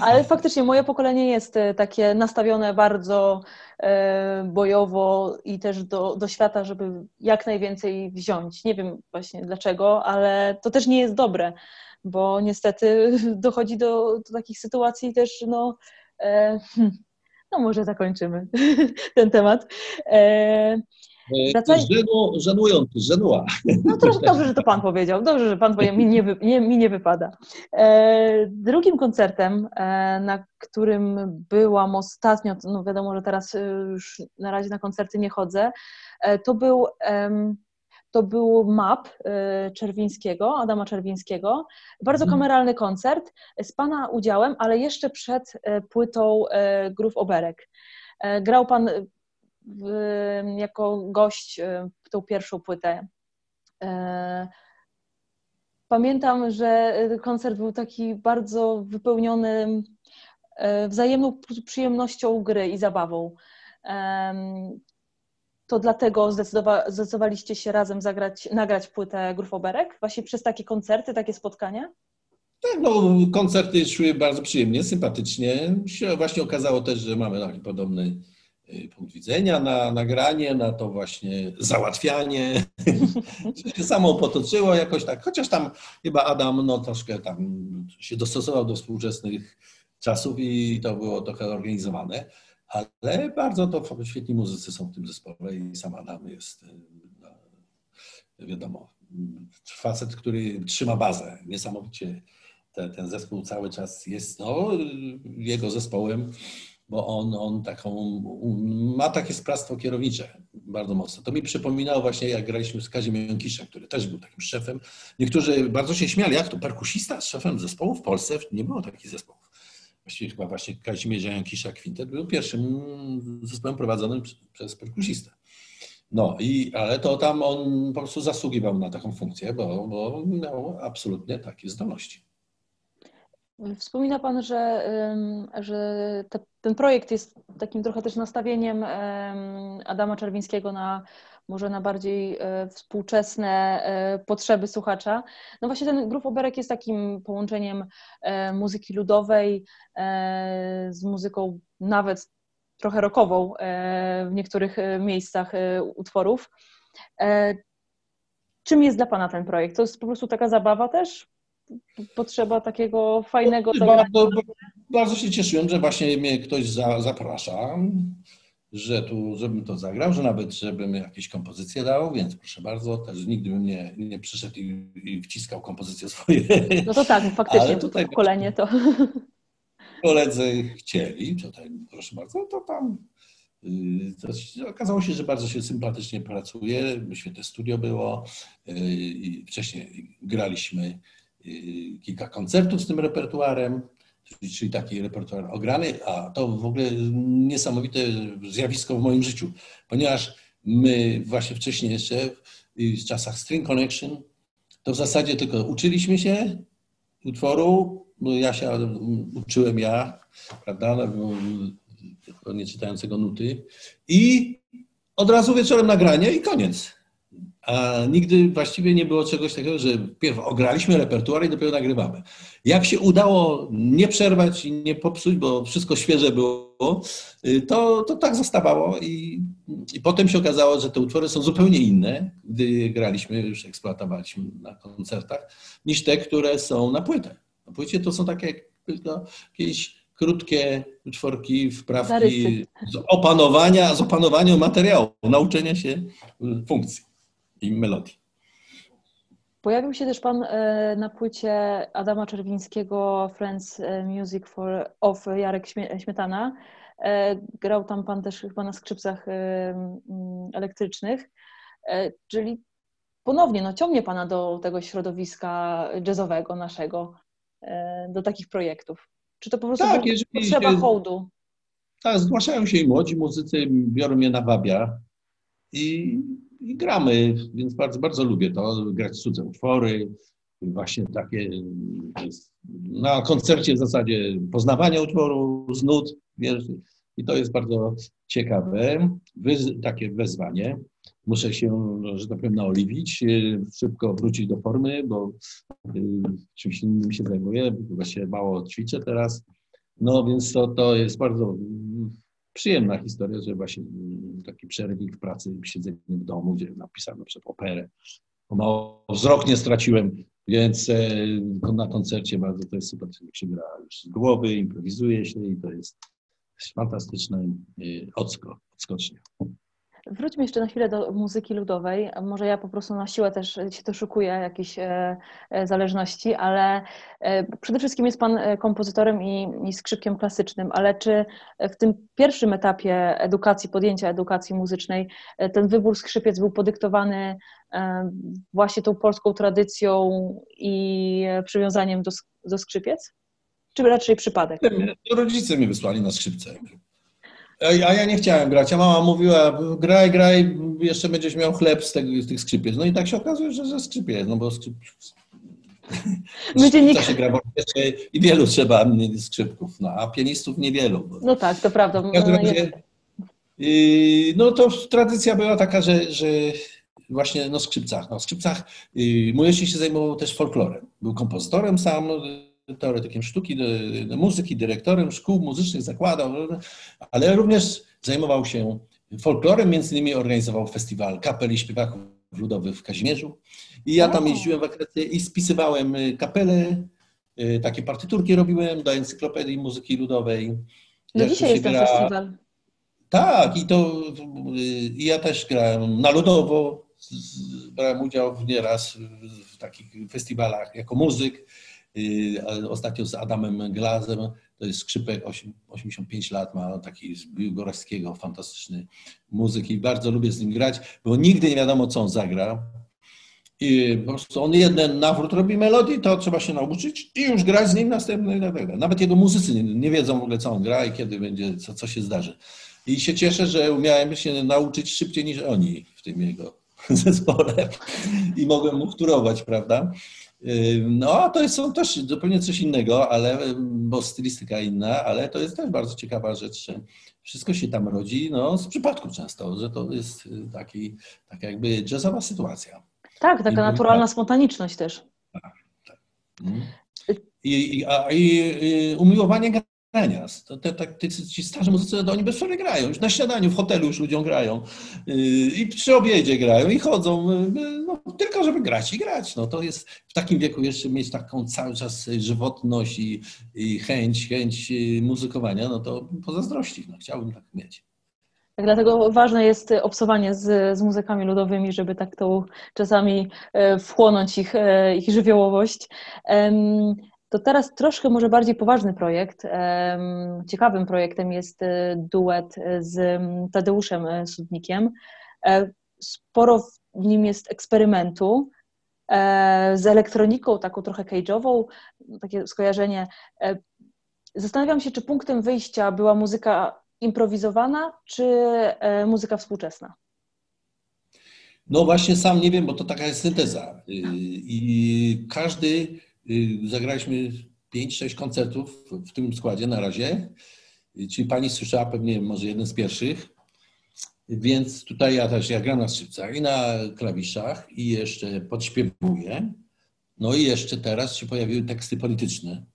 Ale faktycznie moje pokolenie jest e, takie nastawione bardzo e, bojowo i też do, do świata, żeby jak najwięcej wziąć. Nie wiem właśnie dlaczego, ale to też nie jest dobre, bo niestety [laughs] dochodzi do, do takich sytuacji też, no, e, [laughs] no może zakończymy [laughs] ten temat. Wracaj... Żenu, żenujący, żenua. No troszkę dobrze, że to Pan powiedział. Dobrze, że Pan powiedział, mi nie, wy, nie, mi nie wypada. E, drugim koncertem, e, na którym byłam ostatnio, no wiadomo, że teraz e, już na razie na koncerty nie chodzę, e, to był... To był map e, Czerwińskiego, Adama Czerwińskiego. Bardzo mhm. kameralny koncert z Pana udziałem, ale jeszcze przed e, płytą Grów Oberek. Grał Pan jako gość e, w tą pierwszą płytę. E, pamiętam, że koncert był taki bardzo wypełniony wzajemną przyjemnością gry i zabawą. To dlatego zdecydowa zdecydowaliście się razem zagrać, nagrać płytę Grufoberek? Właśnie przez takie koncerty, takie spotkania? Tak, no koncerty szły bardzo przyjemnie, sympatycznie. Się właśnie okazało też, że mamy taki podobny Y, punkt widzenia na nagranie, na to właśnie załatwianie. [laughs] się samo potoczyło jakoś tak, chociaż tam chyba Adam no, troszkę tam się dostosował do współczesnych czasów i to było trochę organizowane, ale bardzo to świetni muzycy są w tym zespole i sam Adam jest, y, no, wiadomo, facet, który trzyma bazę. Niesamowicie ten, ten zespół cały czas jest no, jego zespołem bo on, on taką, ma takie sprawstwo kierownicze bardzo mocno. To mi przypominało właśnie, jak graliśmy z Kaziem Jąkiszem, który też był takim szefem. Niektórzy bardzo się śmiali, jak to perkusista z szefem zespołu w Polsce? Nie było takich zespołów. Właściwie chyba właśnie Kazimierza Jąkisza Kwintet był pierwszym zespołem prowadzonym przez perkusistę. No, i, ale to tam on po prostu zasługiwał na taką funkcję, bo, bo miał absolutnie takie zdolności. Wspomina Pan, że, że te, ten projekt jest takim trochę też nastawieniem Adama Czerwińskiego na może na bardziej e, współczesne e, potrzeby słuchacza. No właśnie ten Grup Oberek jest takim połączeniem e, muzyki ludowej z muzyką nawet trochę rockową w niektórych miejscach utworów. Czym jest dla Pana ten projekt? To jest po prostu taka zabawa też? Potrzeba takiego fajnego... Bardzo, bardzo się cieszyłem, że właśnie mnie ktoś za, zaprasza. że tu, żebym to zagrał, że nawet żebym jakieś kompozycje dał, więc proszę bardzo, też nigdy bym nie, nie przyszedł i, i wciskał kompozycje swoje. No to tak, faktycznie, tutaj pokolenie to... [laughs] Koledzy chcieli, tutaj, proszę bardzo, to tam y, to okazało się, że bardzo się sympatycznie pracuje, świetne studio było. Y, wcześniej graliśmy kilka koncertów z tym repertuarem czyli taki repertuar ograny, a to w ogóle niesamowite zjawisko w moim życiu, ponieważ my właśnie wcześniej jeszcze w czasach String Connection to w zasadzie tylko uczyliśmy się utworu, no ja się uczyłem ja, prawda, tylko nie czytającego nuty i od razu wieczorem nagranie i koniec. A nigdy właściwie nie było czegoś takiego, że pierw ograliśmy repertuar i dopiero nagrywamy. Jak się udało nie przerwać i nie popsuć, bo wszystko świeże było, to, to tak zostawało i, i potem się okazało, że te utwory są zupełnie inne, gdy graliśmy, już eksploatowaliśmy na koncertach, niż te, które są na płytach. Na płycie to są takie no, jakieś krótkie utworki, wprawki z opanowania, z opanowania materiału, nauczenia się funkcji i melodii. Pojawił się też Pan e, na płycie Adama Czerwińskiego Friends e, Music for, of Jarek Śmietana. E, grał tam Pan też chyba na skrzypcach elektrycznych, czyli ponownie no, ciągnie Pana do tego środowiska jazzowego naszego, do takich projektów. Czy to po prostu tak, potrzeba się, hołdu? Tak, zgłaszają się i młodzi muzycy, biorą mnie na wabia i i gramy, więc bardzo, bardzo lubię to, grać cudze utwory, właśnie takie na koncercie w zasadzie poznawania utworu z nut, wiesz, i to jest bardzo ciekawe, takie wezwanie. Muszę się, że tak powiem, naoliwić, szybko wrócić do formy, bo y, czymś innym się zajmuję, właśnie mało ćwiczę teraz. No więc to, to jest bardzo przyjemna historia, że właśnie mm, taki przerwnik w pracy, siedzenie w domu, gdzie napisałem na przykład operę. Mało wzrok nie straciłem, więc e, na koncercie bardzo to jest super, jak się gra już z głowy, improwizuje się i to jest fantastyczne e, odskok, odskocznie. Wróćmy jeszcze na chwilę do muzyki ludowej. Może ja po prostu na siłę też się doszukuję jakiejś e, e, zależności, ale e, przede wszystkim jest Pan kompozytorem i, i skrzypkiem klasycznym, ale czy w tym pierwszym etapie edukacji, podjęcia edukacji muzycznej, ten wybór skrzypiec był podyktowany właśnie tą polską tradycją i przywiązaniem do, do skrzypiec? Czy raczej przypadek? Rodzice mnie wysłali na skrzypce. A ja nie chciałem grać, a mama mówiła, graj, graj, jeszcze będziesz miał chleb z, tego, z tych skrzypiec. No i tak się okazuje, że ze skrzypiec, no bo skrzyp... Będzie się gra w i wielu trzeba skrzypków, no, a pianistów niewielu. Bo... No tak, to prawda. No, razie, yy, no to tradycja była taka, że, że właśnie no, skrzypcach. No, skrzypcach yy, mój ojciec się zajmował też folklorem. Był kompozytorem sam, teoretykiem sztuki, muzyki, dyrektorem szkół muzycznych, zakładał, ale również zajmował się folklorem, między innymi organizował festiwal kapel i śpiewaków ludowych w Kazimierzu. I ja tam jeździłem wakacje i spisywałem y, kapele, y, takie partyturki robiłem do encyklopedii muzyki ludowej. No dzisiaj jest ten gra... festiwal. Tak, i to y, i ja też grałem na ludowo, brałem udział nieraz w takich festiwalach jako muzyk. Y, ostatnio z Adamem Glazem, to jest skrzypek, 85 lat ma, taki z Biłgorajskiego, fantastyczny muzyk i bardzo lubię z nim grać, bo nigdy nie wiadomo, co on zagra. I po prostu on jeden nawrót robi melodii, to trzeba się nauczyć i już grać z nim następny. Nawet jego muzycy nie, nie wiedzą w ogóle, co on gra i kiedy będzie, co, co się zdarzy. I się cieszę, że umiałem się nauczyć szybciej niż oni w tym jego [laughs] zespole i mogłem mu wtórować, prawda? No, to są też zupełnie coś innego, ale, bo stylistyka inna, ale to jest też bardzo ciekawa rzecz, wszystko się tam rodzi no, z przypadku często, że to jest taki, taka jakby jazzowa sytuacja. Tak, taka I, naturalna tak. spontaniczność też. Tak, tak. Mm. I, i, a, i, i umiłowanie grania. To, te, te, te, ci starzy muzycy, to oni bez przerwy grają. Już na śniadaniu w hotelu już ludziom grają. Yy, I przy obiedzie grają i chodzą, yy, no, tylko żeby grać i grać. No, to jest w takim wieku jeszcze mieć taką cały czas żywotność i, i chęć, chęć yy, muzykowania, no to pozazdrości. No, chciałbym tak mieć. Tak, dlatego ważne jest obsowanie z, z muzykami ludowymi, żeby tak to czasami e, wchłonąć ich, e, ich żywiołowość. To teraz troszkę może bardziej poważny projekt. Ciekawym projektem jest e, duet z Tadeuszem Sudnikiem. Sporo w nim jest eksperymentu z elektroniką, taką trochę cage'ową, takie skojarzenie. Zastanawiam się, czy punktem wyjścia była muzyka improwizowana, czy e, muzyka współczesna? No właśnie sam nie wiem, bo to taka jest synteza. Y, I każdy, y, zagraliśmy 5-6 koncertów w tym składzie na razie. Czyli pani słyszała pewnie może jeden z pierwszych. Więc tutaj ja też, ja gram na skrzypcach i na klawiszach i jeszcze podśpiewuję. No i jeszcze teraz się pojawiły teksty polityczne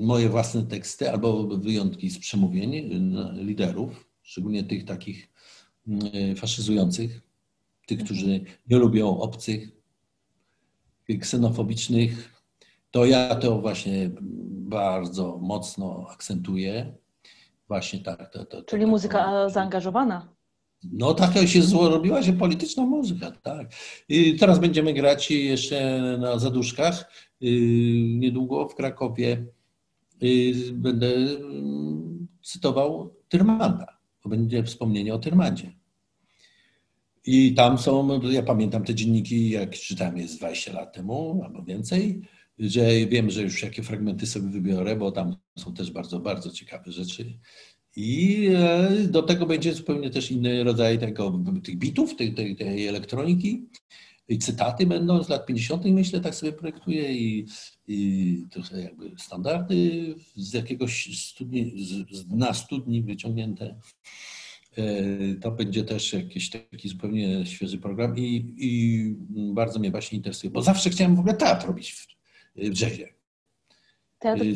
moje własne teksty albo wyjątki z przemówień liderów, szczególnie tych takich faszyzujących, tych, którzy nie lubią obcych, ksenofobicznych, to ja to właśnie bardzo mocno akcentuję. Właśnie tak. To, to, Czyli muzyka zaangażowana. No taka się zrobiła się polityczna muzyka, tak. I teraz będziemy grać jeszcze na zaduszkach Y, niedługo w Krakowie y, będę mm, cytował Tyrmanda, będzie wspomnienie o Tyrmandzie. I tam są, ja pamiętam te dzienniki, jak czytałem je z 20 lat temu albo więcej, że wiem, że już jakie fragmenty sobie wybiorę, bo tam są też bardzo, bardzo ciekawe rzeczy. I e, do tego będzie zupełnie też inny rodzaj tego, tych bitów, tej, tej, tej elektroniki i cytaty będą z lat 50. myślę, tak sobie projektuję i, i trochę jakby standardy z jakiegoś studni, z, z dna studni wyciągnięte. E, to będzie też jakiś taki zupełnie świeży program i, i bardzo mnie właśnie interesuje, bo zawsze chciałem w ogóle teatr robić w, w.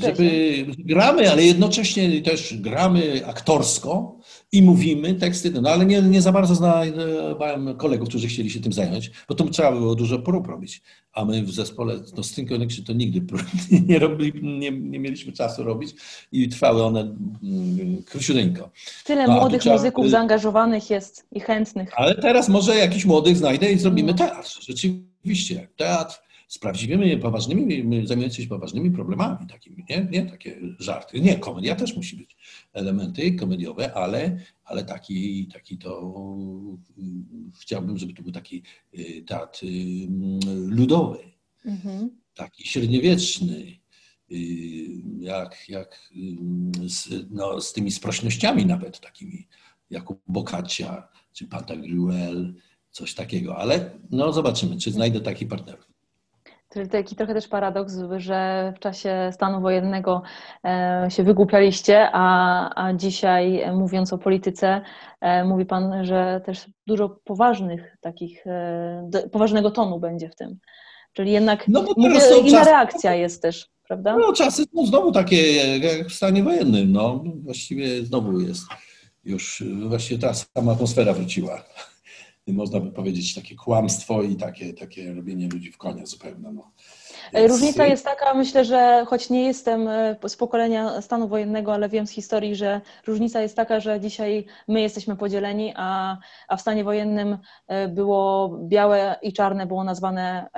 Żeby gramy, ale jednocześnie też gramy aktorsko i mówimy teksty, no ale nie, nie za bardzo znajdowałem kolegów, którzy chcieli się tym zająć, bo to trzeba było dużo prób robić, a my w zespole no String Connection to nigdy [laughs] nie, robili, nie, nie mieliśmy czasu robić i trwały one mm, króciuteńko. Tyle no, młodych trzeba... muzyków zaangażowanych jest i chętnych. Ale teraz może jakiś młodych znajdę i zrobimy no. teatr, rzeczywiście, teatr z prawdziwymi, poważnymi, zajmującymi się poważnymi problemami takimi, nie, nie takie żarty. Nie, komedia też musi być elementy komediowe, ale, ale taki, taki to chciałbym, żeby to był taki y, teatr y, ludowy, mhm. taki średniowieczny, y, jak, jak z, no, z tymi sprośnościami nawet takimi, jak u Boccaccia czy Pantagruel, coś takiego, ale no zobaczymy, czy znajdę taki partnerów. Czyli taki trochę też paradoks, że w czasie stanu wojennego e, się wygłupialiście, a, a dzisiaj e, mówiąc o polityce, e, mówi Pan, że też dużo poważnych takich, poważnego tonu będzie w tym. Czyli jednak no mówię, inna reakcja jest też, prawda? No czasy są znowu takie jak w stanie wojennym, no właściwie znowu jest już, właściwie ta sama atmosfera wróciła można by powiedzieć, takie kłamstwo i takie, takie robienie ludzi w konia zupełnie. No. E, Więc... Różnica jest taka, myślę, że choć nie jestem e, z pokolenia stanu wojennego, ale wiem z historii, że różnica jest taka, że dzisiaj my jesteśmy podzieleni, a, a w stanie wojennym e, było białe i czarne, było nazwane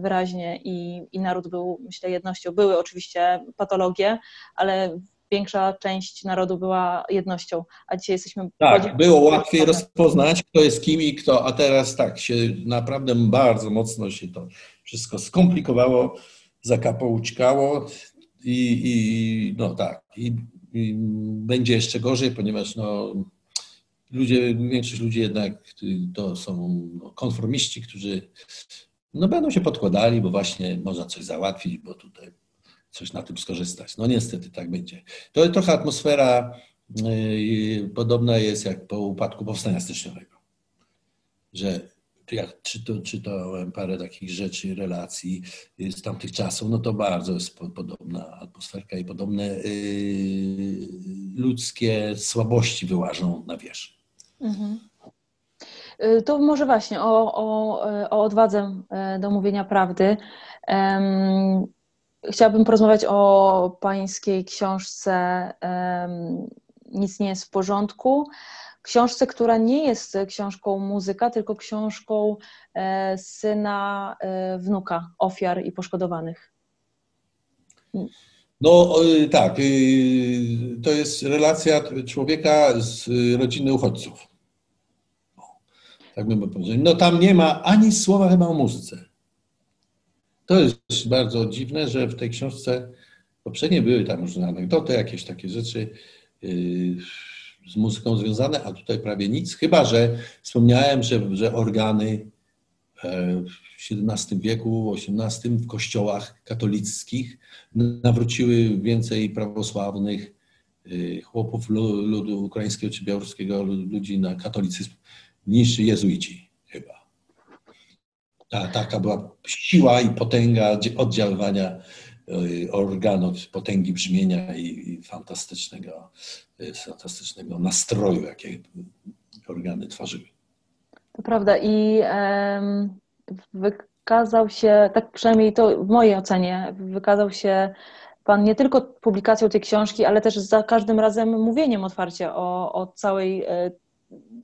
wyraźnie i, i naród był, myślę, jednością. Były oczywiście patologie, ale większa część narodu była jednością, a dzisiaj jesteśmy... Tak, było łatwiej rozpoznać, kto jest kim i kto, a teraz tak, się naprawdę bardzo mocno się to wszystko skomplikowało, zakapoućkało i, i no tak, i, i będzie jeszcze gorzej, ponieważ no, ludzie, większość ludzi jednak to są konformiści, którzy no, będą się podkładali, bo właśnie można coś załatwić, bo tutaj coś na tym skorzystać. No niestety tak będzie. To trochę atmosfera yy, podobna jest jak po upadku powstania styczniowego, że jak czyto, czytałem parę takich rzeczy, relacji z tamtych czasów, no to bardzo jest podobna atmosferka i podobne yy, ludzkie słabości wyłażą na wierzch. Mhm. To może właśnie o, o, o odwadze do mówienia prawdy. Chciałabym porozmawiać o pańskiej książce Nic nie jest w porządku. Książce, która nie jest książką muzyka, tylko książką e, syna, e, wnuka ofiar i poszkodowanych. No tak, y, to jest relacja człowieka z rodziny uchodźców. Tak bym powiedział. No tam nie ma ani słowa chyba o muzyce. To jest bardzo dziwne, że w tej książce poprzednie były tam różne anegdoty, jakiees takie rzeczy y, z muzyką związane, a tutaj prawie nic, chyba że wspomniałem, że, że organy e, w XVII wieku, XVIII w kościołach katolickich nawróciły więcej prawosławnych y, chłopów ludu ukraińskiego czy białoruskiego, ludzi na katolicyzm niż jezuici. Ta, taka była siła i potęga oddziaływania y, organów, potęgi brzmienia i, fantastycznego, y, fantastycznego nastroju, jakie organy tworzyły. To prawda i wykazał się, tak przynajmniej to w mojej ocenie, wykazał się Pan nie tylko publikacją tej książki, ale też za każdym razem mówieniem otwarcie o, o całej e,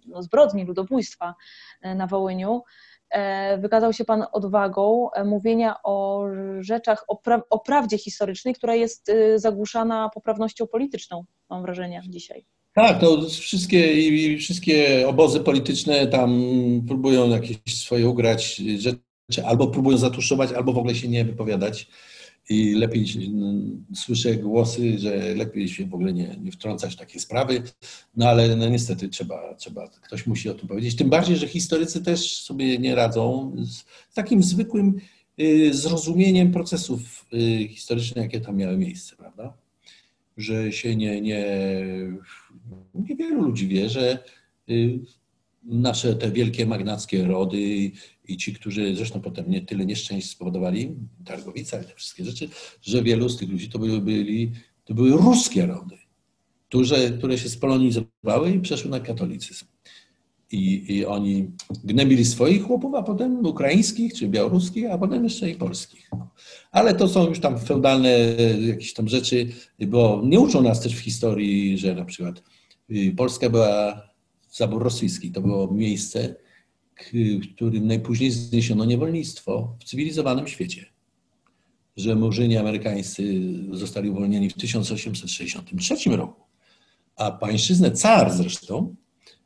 no, zbrodni, ludobójstwa e, na Wołyniu. E, wykazał się Pan odwagą mówienia o rzeczach, o, pra o prawdzie historycznej, która jest zagłuszana poprawnością polityczną, mam wrażenie, dzisiaj. Tak, to wszystkie, wszystkie obozy polityczne tam próbują jakieś swoje ugrać rzeczy, albo próbują zatuszować, albo w ogóle się nie wypowiadać i lepiej słyszę głosy, że lepiej się w ogóle nie, nie wtrącać w takie sprawy, no ale no niestety trzeba, trzeba, ktoś musi o tym powiedzieć. Tym bardziej, że historycy też sobie nie radzą z takim zwykłym y, zrozumieniem procesów y, historycznych, jakie tam miały miejsce, prawda? Że się nie, nie, niewielu ludzi wie, że y, nasze te wielkie magnackie rody i ci, którzy zresztą potem nie tyle nieszczęść spowodowali, Targowica i te wszystkie rzeczy, że wielu z tych ludzi to były, byli, to były ruskie rody, które, które się spolonizowały i przeszły na katolicyzm. I, I oni gnębili swoich chłopów, a potem ukraińskich czy białoruskich, a potem jeszcze i polskich. Ale to są już tam feudalne jakieś tam rzeczy, bo nie uczą nas też w historii, że na przykład y, Polska była zabór rosyjski. To było miejsce, w którym najpóźniej zniesiono niewolnictwo w cywilizowanym świecie. Że murzyni amerykańscy zostali uwolnieni w 1863 roku, a pańszczyznę car zresztą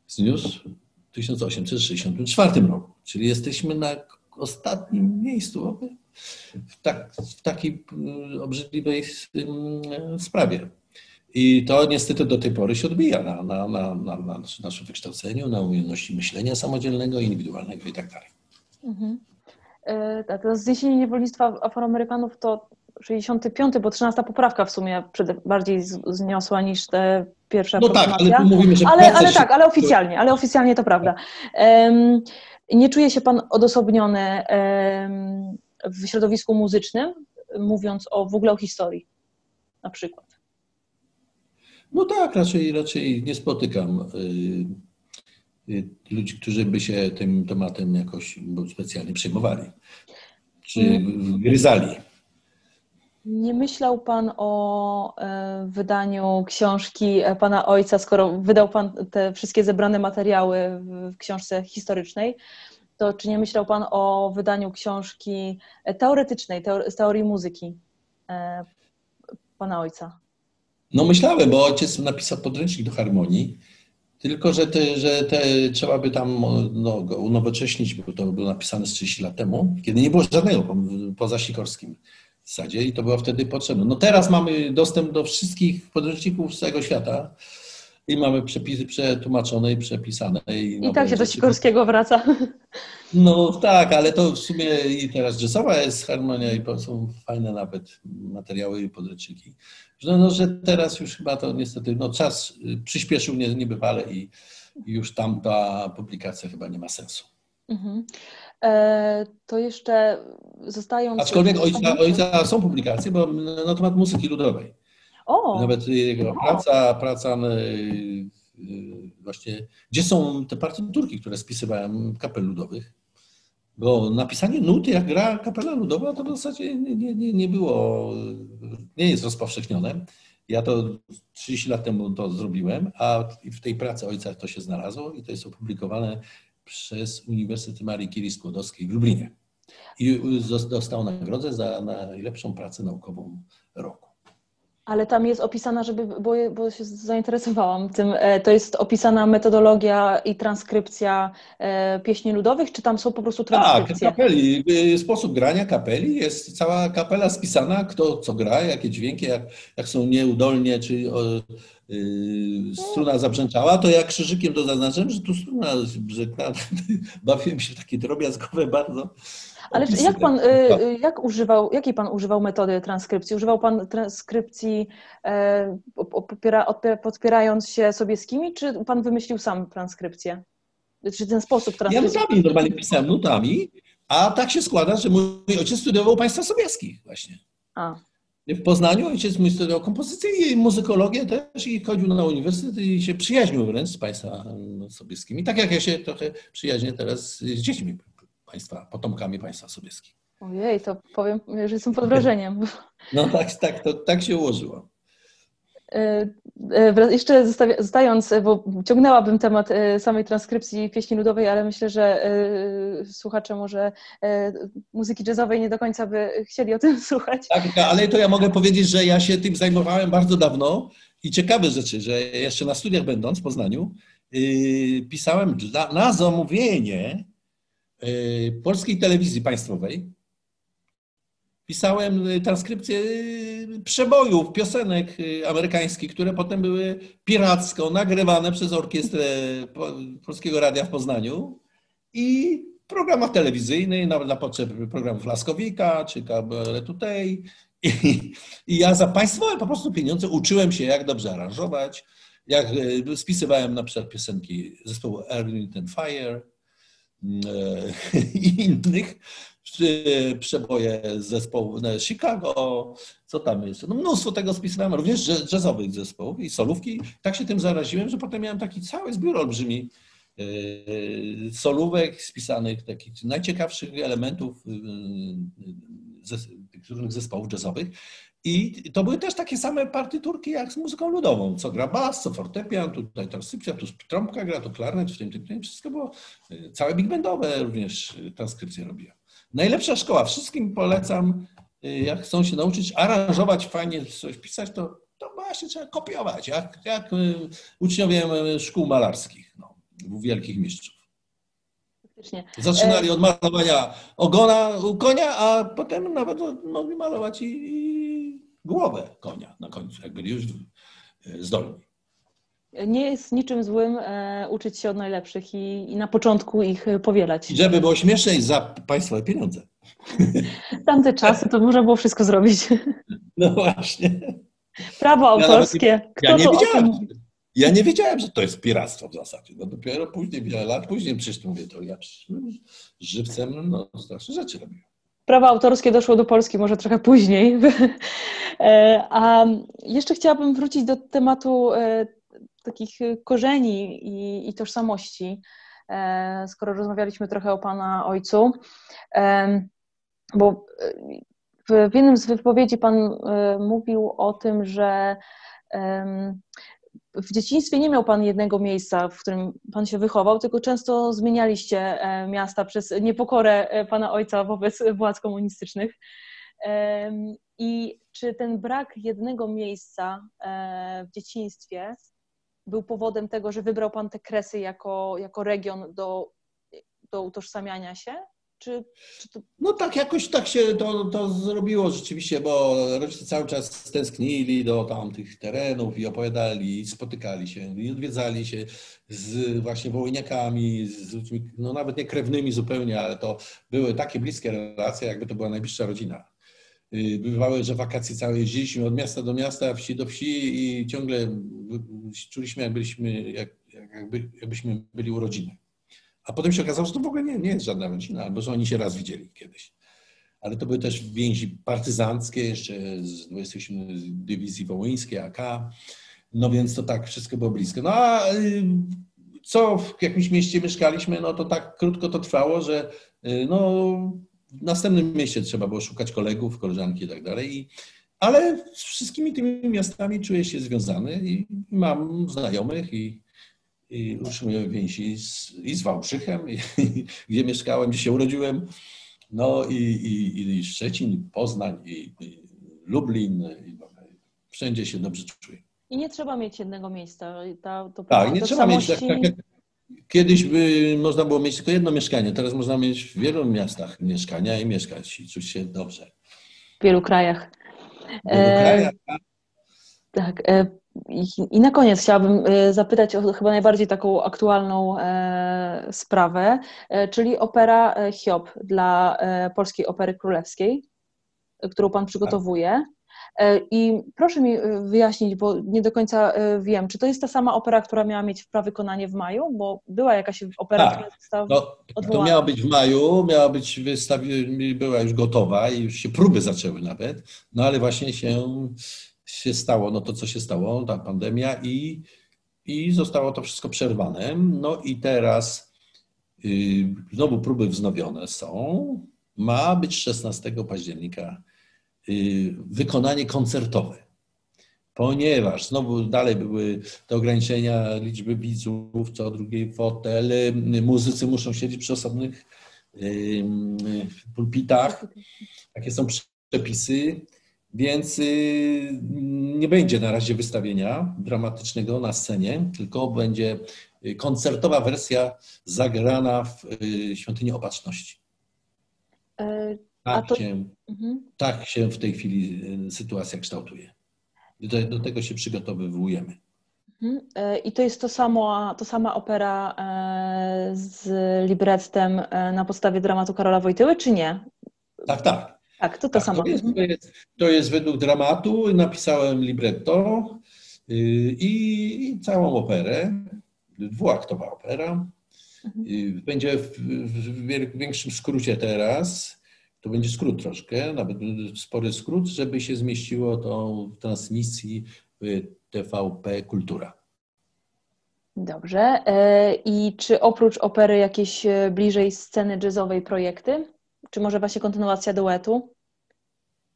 zniósł w 1864 roku. Czyli jesteśmy na ostatnim miejscu w, tak, w takiej mm, obrzydliwej mm, sprawie. I to niestety do tej pory się odbija na, na, na, na, na naszym wykształceniu, na umiejętności myślenia samodzielnego, indywidualnego i tak dalej. Mhm. Tak, to zniesienie niewolnictwa Afroamerykanów to 65, bo 13 poprawka w sumie bardziej zniosła niż te pierwsze No tak, ale mówimy, że ale, ale tak, ale oficjalnie, ale oficjalnie to prawda. Um, nie czuje się Pan odosobniony um, w środowisku muzycznym, mówiąc o w ogóle o historii na przykład? No tak, raczej, raczej nie spotykam y, y, ludzi, którzy by się tym tematem jakoś specjalnie przejmowali, czy gryzali. Nie myślał Pan o e, wydaniu książki Pana Ojca, skoro wydał Pan te wszystkie zebrane materiały w książce historycznej, to czy nie myślał Pan o wydaniu książki teoretycznej, z teorii muzyki e, Pana Ojca? No myślałem, bo ojciec napisał podręcznik do harmonii, tylko że, te, że te, trzeba by tam no, go unowocześnić, bo to było napisane z 30 lat temu, kiedy nie było żadnego poza Sikorskim w zasadzie i to było wtedy potrzebne. No teraz mamy dostęp do wszystkich podręczników z całego świata i mamy przepisy przetłumaczone i przepisane. I, I tak się do Sikorskiego wraca. No tak, ale to w sumie i teraz jazzowa jest harmonia i są fajne nawet materiały i podręczniki. No, no, że teraz już chyba to niestety, no czas y, przyspieszył nie, niebywale i już tam ta publikacja chyba nie ma sensu. Mhm. E, to jeszcze zostają... Aczkolwiek ojca, ojca są publikacje, bo na temat muzyki ludowej. O. Nawet jego praca, praca y, y, właśnie, gdzie są te partyturki, które spisywałem kapel ludowych. Bo napisanie nuty, jak gra kapela ludowa, to w zasadzie nie, nie, nie było, nie jest rozpowszechnione. Ja to 30 lat temu to zrobiłem, a w tej pracy ojca to się znalazło i to jest opublikowane przez Uniwersytet Marii Curie Skłodowskiej w Lublinie. I dostał nagrodę za najlepszą pracę naukową roku. Ale tam jest opisana, żeby, bo, bo się zainteresowałam tym, e, to jest opisana metodologia i transkrypcja e, pieśni ludowych, czy tam są po prostu tak, transkrypcje? Tak, kapeli, y, sposób grania kapeli, jest cała kapela spisana, kto co gra, jakie dźwięki, jak, jak są nieudolnie, czy o, yy, struna zabrzęczała, to ja krzyżykiem to zaznaczyłem, że tu struna brzękna, [laughs] bawiłem się w takie drobiazgowe bardzo ale jak pan, y, y, jak używał, jakiej pan używał metody transkrypcji? Używał pan transkrypcji e, podpiera, podpierając się sobie z kimi, czy pan wymyślił sam transkrypcję? Czy ten sposób transkrypcji? Ja nutami normalnie pisałem, nutami, a tak się składa, że mój ojciec studiował państwa sowieckich właśnie. A. W Poznaniu ojciec mój studiował kompozycję i muzykologię też i chodził na uniwersytet i się przyjaźnił wręcz z państwa sowieckimi. Tak jak ja się trochę przyjaźnię teraz z dziećmi państwa, potomkami państwa sowieckiego. Ojej, to powiem, że jestem pod wrażeniem. [laughs] No tak, tak, to, tak się ułożyło. E, e, jeszcze zostając, bo ciągnęłabym temat e, samej transkrypcji pieśni ludowej, ale myślę, że słuchacze może muzyki jazzowej nie do końca by chcieli o tym [laughs] słuchać. Tak, ale to ja mogę powiedzieć, że ja się tym zajmowałem bardzo dawno i ciekawe rzeczy, że jeszcze na studiach będąc w Poznaniu pisałem na zamówienie Y, polskiej telewizji państwowej. Pisałem y, transkrypcję y, przebojów, piosenek amerykańskich, które potem były piracko nagrywane przez orkiestrę Polskiego Radia w Poznaniu i w programach telewizyjnych, nawet na potrzeby programów Laskowika czy Kabele Tutaj. I, I ja za państwowe po prostu pieniądze uczyłem się, jak dobrze aranżować, jak spisywałem na przykład piosenki zespołu Earth, Wind Fire, [laughs] innych przeboje zespołu Chicago, co tam jest. No mnóstwo tego spisywałem, również jazzowych zespołów i solówki. Tak się tym zaraziłem, że potem miałem taki cały zbiór olbrzymi e, solówek spisanych, takich najciekawszych elementów różnych zespołów jazzowych. I to były też takie same partyturki jak z muzyką ludową, co gra bas, co fortepian, tutaj transkrypcja, tu trąbka gra, tu klarnet, w tym, tym, tym, wszystko było, y, całe big bandowe również y, transkrypcje robiłem. Najlepsza szkoła, wszystkim polecam, y, jak chcą się nauczyć aranżować fajnie, coś pisać, to, to właśnie trzeba kopiować, jak, jak uczniowie szkół malarskich, no, wielkich mistrzów. Zaczynali e, od malowania ogona u konia, a potem nawet mogli malować i głowę konia na końcu, jak byli już e, zdolni. Nie jest niczym złym e, uczyć się od najlepszych i, i, na początku ich powielać. I żeby było śmieszniej za państwowe pieniądze. [laughs] Tamte czasy to można było wszystko zrobić. [laughs] No właśnie. Prawo autorskie. Ja, ja nie wiedziałem. Ja nie wiedziałem, że to jest piractwo w zasadzie. No dopiero później, wiele lat później przecież mówię, to ja żywcem no, straszne rzeczy robiłem prawo autorskie doszło do Polski może trochę później. [laughs] E, a jeszcze chciałabym wrócić do tematu e, takich korzeni i, i tożsamości, e, skoro rozmawialiśmy trochę o Pana ojcu. Bo w jednym z wypowiedzi Pan mówił o tym, że w dzieciństwie nie miał Pan jednego miejsca, w którym Pan się wychował, tylko często zmienialiście e, miasta przez niepokorę e, Pana ojca wobec władz komunistycznych. I czy ten brak jednego miejsca e, w dzieciństwie był powodem tego, że wybrał Pan te kresy jako, jako region do, do utożsamiania się? Czy, czy to... No tak, jakoś tak się to, to zrobiło rzeczywiście, bo rodzice cały czas stęsknili do tamtych terenów i opowiadali, i spotykali się, i odwiedzali się z właśnie wołyniakami, z ludźmi, no nawet nie krewnymi zupełnie, ale to były takie bliskie relacje, jakby to była najbliższa rodzina. Y, bywały, że wakacje całe jeździliśmy od miasta do miasta, wsi do wsi i ciągle czuliśmy, jak byliśmy, jak, jakby, jakbyśmy byli urodziny. A potem się okazało, że to w ogóle nie, nie jest żadna rodzina, albo że oni się raz widzieli kiedyś. Ale to były też więzi partyzanckie, jeszcze z 27 Dywizji Wołyńskiej, AK. No więc to tak wszystko było blisko. No a y, co w jakimś mieście mieszkaliśmy, no to tak krótko to trwało, że y, no, w następnym mieście trzeba było szukać kolegów, koleżanki i tak dalej. ale z wszystkimi tymi miastami czuję się związany i mam znajomych i, i utrzymuję więzi z, i z Wałbrzychem, i, gdzie mieszkałem, gdzie się urodziłem, no i, i, i Szczecin, i Poznań, i, i Lublin, i wszędzie się dobrze czuję. I nie trzeba mieć jednego miejsca. Ta, to tak, nie trzeba mieć. Tak, tak, kiedyś by można było mieć tylko jedno mieszkanie, teraz można mieć w wielu miastach mieszkania i mieszkać i czuć się dobrze. W wielu krajach. W wielu krajach. E, tak. E, i, na koniec chciałabym e, zapytać o chyba najbardziej taką aktualną e, sprawę, e, czyli opera Hiob dla Polskiej Opery Królewskiej, którą Pan przygotowuje. I proszę mi wyjaśnić, bo nie do końca wiem, czy to jest ta sama opera, która miała mieć prawykonanie w maju? Bo była jakaś opera, tak. która została no, To miała być w maju, miała być wystawiona, była już gotowa i już się próby zaczęły nawet, no ale właśnie się się stało, no to co się stało, ta pandemia i, i zostało to wszystko przerwane. No i teraz yy, znowu próby wznowione są. Ma być 16 października yy, wykonanie koncertowe. Ponieważ znowu dalej były te ograniczenia liczby widzów, co drugiej fotel, muzycy muszą siedzieć przy osobnych pulpitach. Takie są przepisy. Więc y, nie będzie na razie wystawienia dramatycznego na scenie, tylko będzie y, koncertowa wersja zagrana w y, Świątyni Opatrzności. E, tak, to... się, mhm. tak się w tej chwili sytuacja kształtuje. Do, do tego się przygotowujemy. Mhm. E, I to jest to, samo, to sama opera e, z librettem na podstawie dramatu Karola Wojtyły, czy nie? Tak, tak. Tak, to to tak, samo. To jest, to, jest, to jest według dramatu, napisałem libretto y, i, i całą operę, dwuaktowa opera. Mhm. Y, będzie w, w, większym skrócie teraz, to będzie skrót troszkę, nawet spory skrót, żeby się zmieściło to w transmisji w TVP Kultura. Dobrze. E, I czy oprócz opery jakieś e, bliżej sceny jazzowej projekty? Czy może właśnie kontynuacja duetu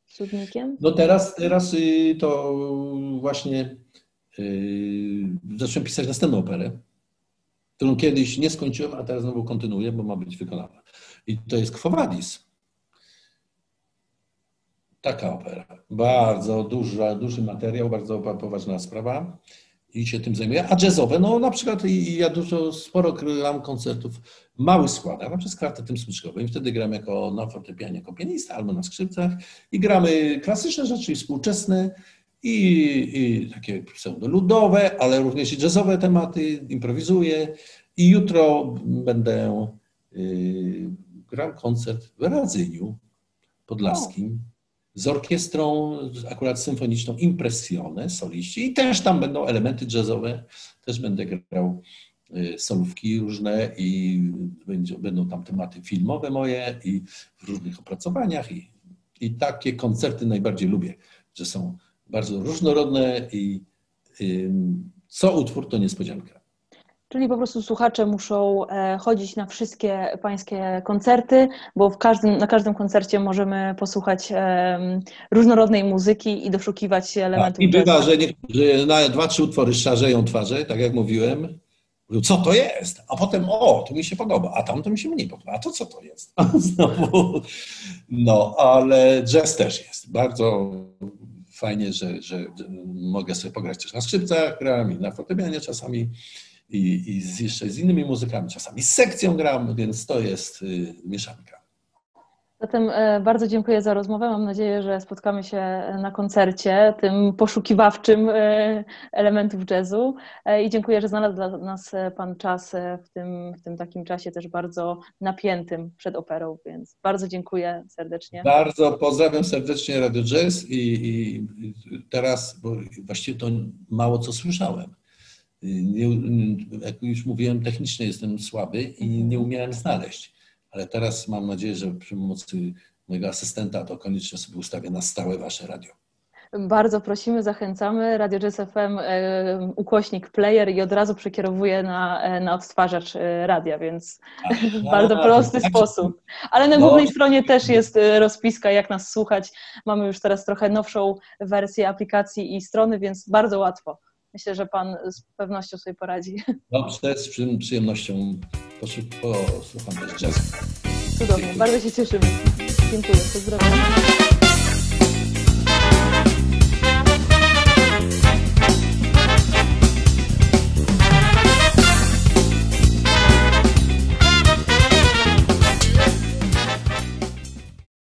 z Cudnikiem? No teraz, teraz y, to właśnie yy, zacząłem pisać następną operę, którą kiedyś nie skończyłem, a teraz znowu kontynuuję, bo ma być wykonana. I to jest Quo Vadis. Taka opera. Bardzo duża, duży materiał, bardzo poważna sprawa i się tym zajmuję. A jazzowe, no na przykład ja dużo, sporo gram koncertów mały skład, na przykład kwartetem smyczkowym. Wtedy gram jako na fortepianie, jako pianista albo na skrzypcach i gramy klasyczne rzeczy współczesne i, i takie pseudo-ludowe, ale również i jazzowe tematy, improwizuję i jutro będę yy, grał koncert w Radzyniu Podlaskim z orkiestrą akurat symfoniczną Impressione, soliści. I też tam będą elementy jazzowe, też będę grał y, solówki różne i będzie, będą tam tematy filmowe moje i w różnych opracowaniach. I, i takie koncerty najbardziej lubię, że są bardzo różnorodne i y, co utwór to niespodzianka. Czyli po prostu słuchacze muszą e, chodzić na wszystkie pańskie koncerty, bo każdym, na każdym koncercie możemy posłuchać różnorodnej muzyki i doszukiwać się elementów. Tak, I bywa, że na dwa, trzy utwory szarzeją twarze, tak jak mówiłem. Co to jest? A potem, o, to mi się podoba, a tam to mi się mniej podoba. A to co to jest? [laughs] Znowu. No, ale jazz też jest. Bardzo fajnie, że, że mogę sobie pograć też na skrzypcach, gram i na fortepianie czasami i, i z, jeszcze z innymi muzykami, czasami z sekcją gram, więc to jest y, mieszanka. Zatem e, bardzo dziękuję za rozmowę. Mam nadzieję, że spotkamy się na koncercie, tym poszukiwawczym e, elementów jazzu. E, I dziękuję, że znalazł dla nas Pan czas w tym, w tym takim czasie też bardzo napiętym przed operą, więc bardzo dziękuję serdecznie. Bardzo pozdrawiam serdecznie Radio Jazz i, i teraz, bo właściwie to mało co słyszałem nie, jak już mówiłem, technicznie jestem słaby i nie mhm. umiałem znaleźć. Ale teraz mam nadzieję, że przy pomocy mojego asystenta to koniecznie sobie ustawię na stałe wasze radio. Bardzo prosimy, zachęcamy. Radio Jazz FM e, ukośnik player i od razu przekierowuje na, e, na odtwarzacz e, radia, więc [laughs] bardzo prosty tak, sposób. Ale na no. głównej no. stronie też jest rozpiska, jak nas słuchać. Mamy już teraz trochę nowszą wersję aplikacji i strony, więc bardzo łatwo. Myślę, że Pan z pewnością sobie poradzi. [laughs] Dobrze, z przyjemnością posłucham też jazz. Cudownie, bardzo się cieszymy. Dziękuję, pozdrawiam.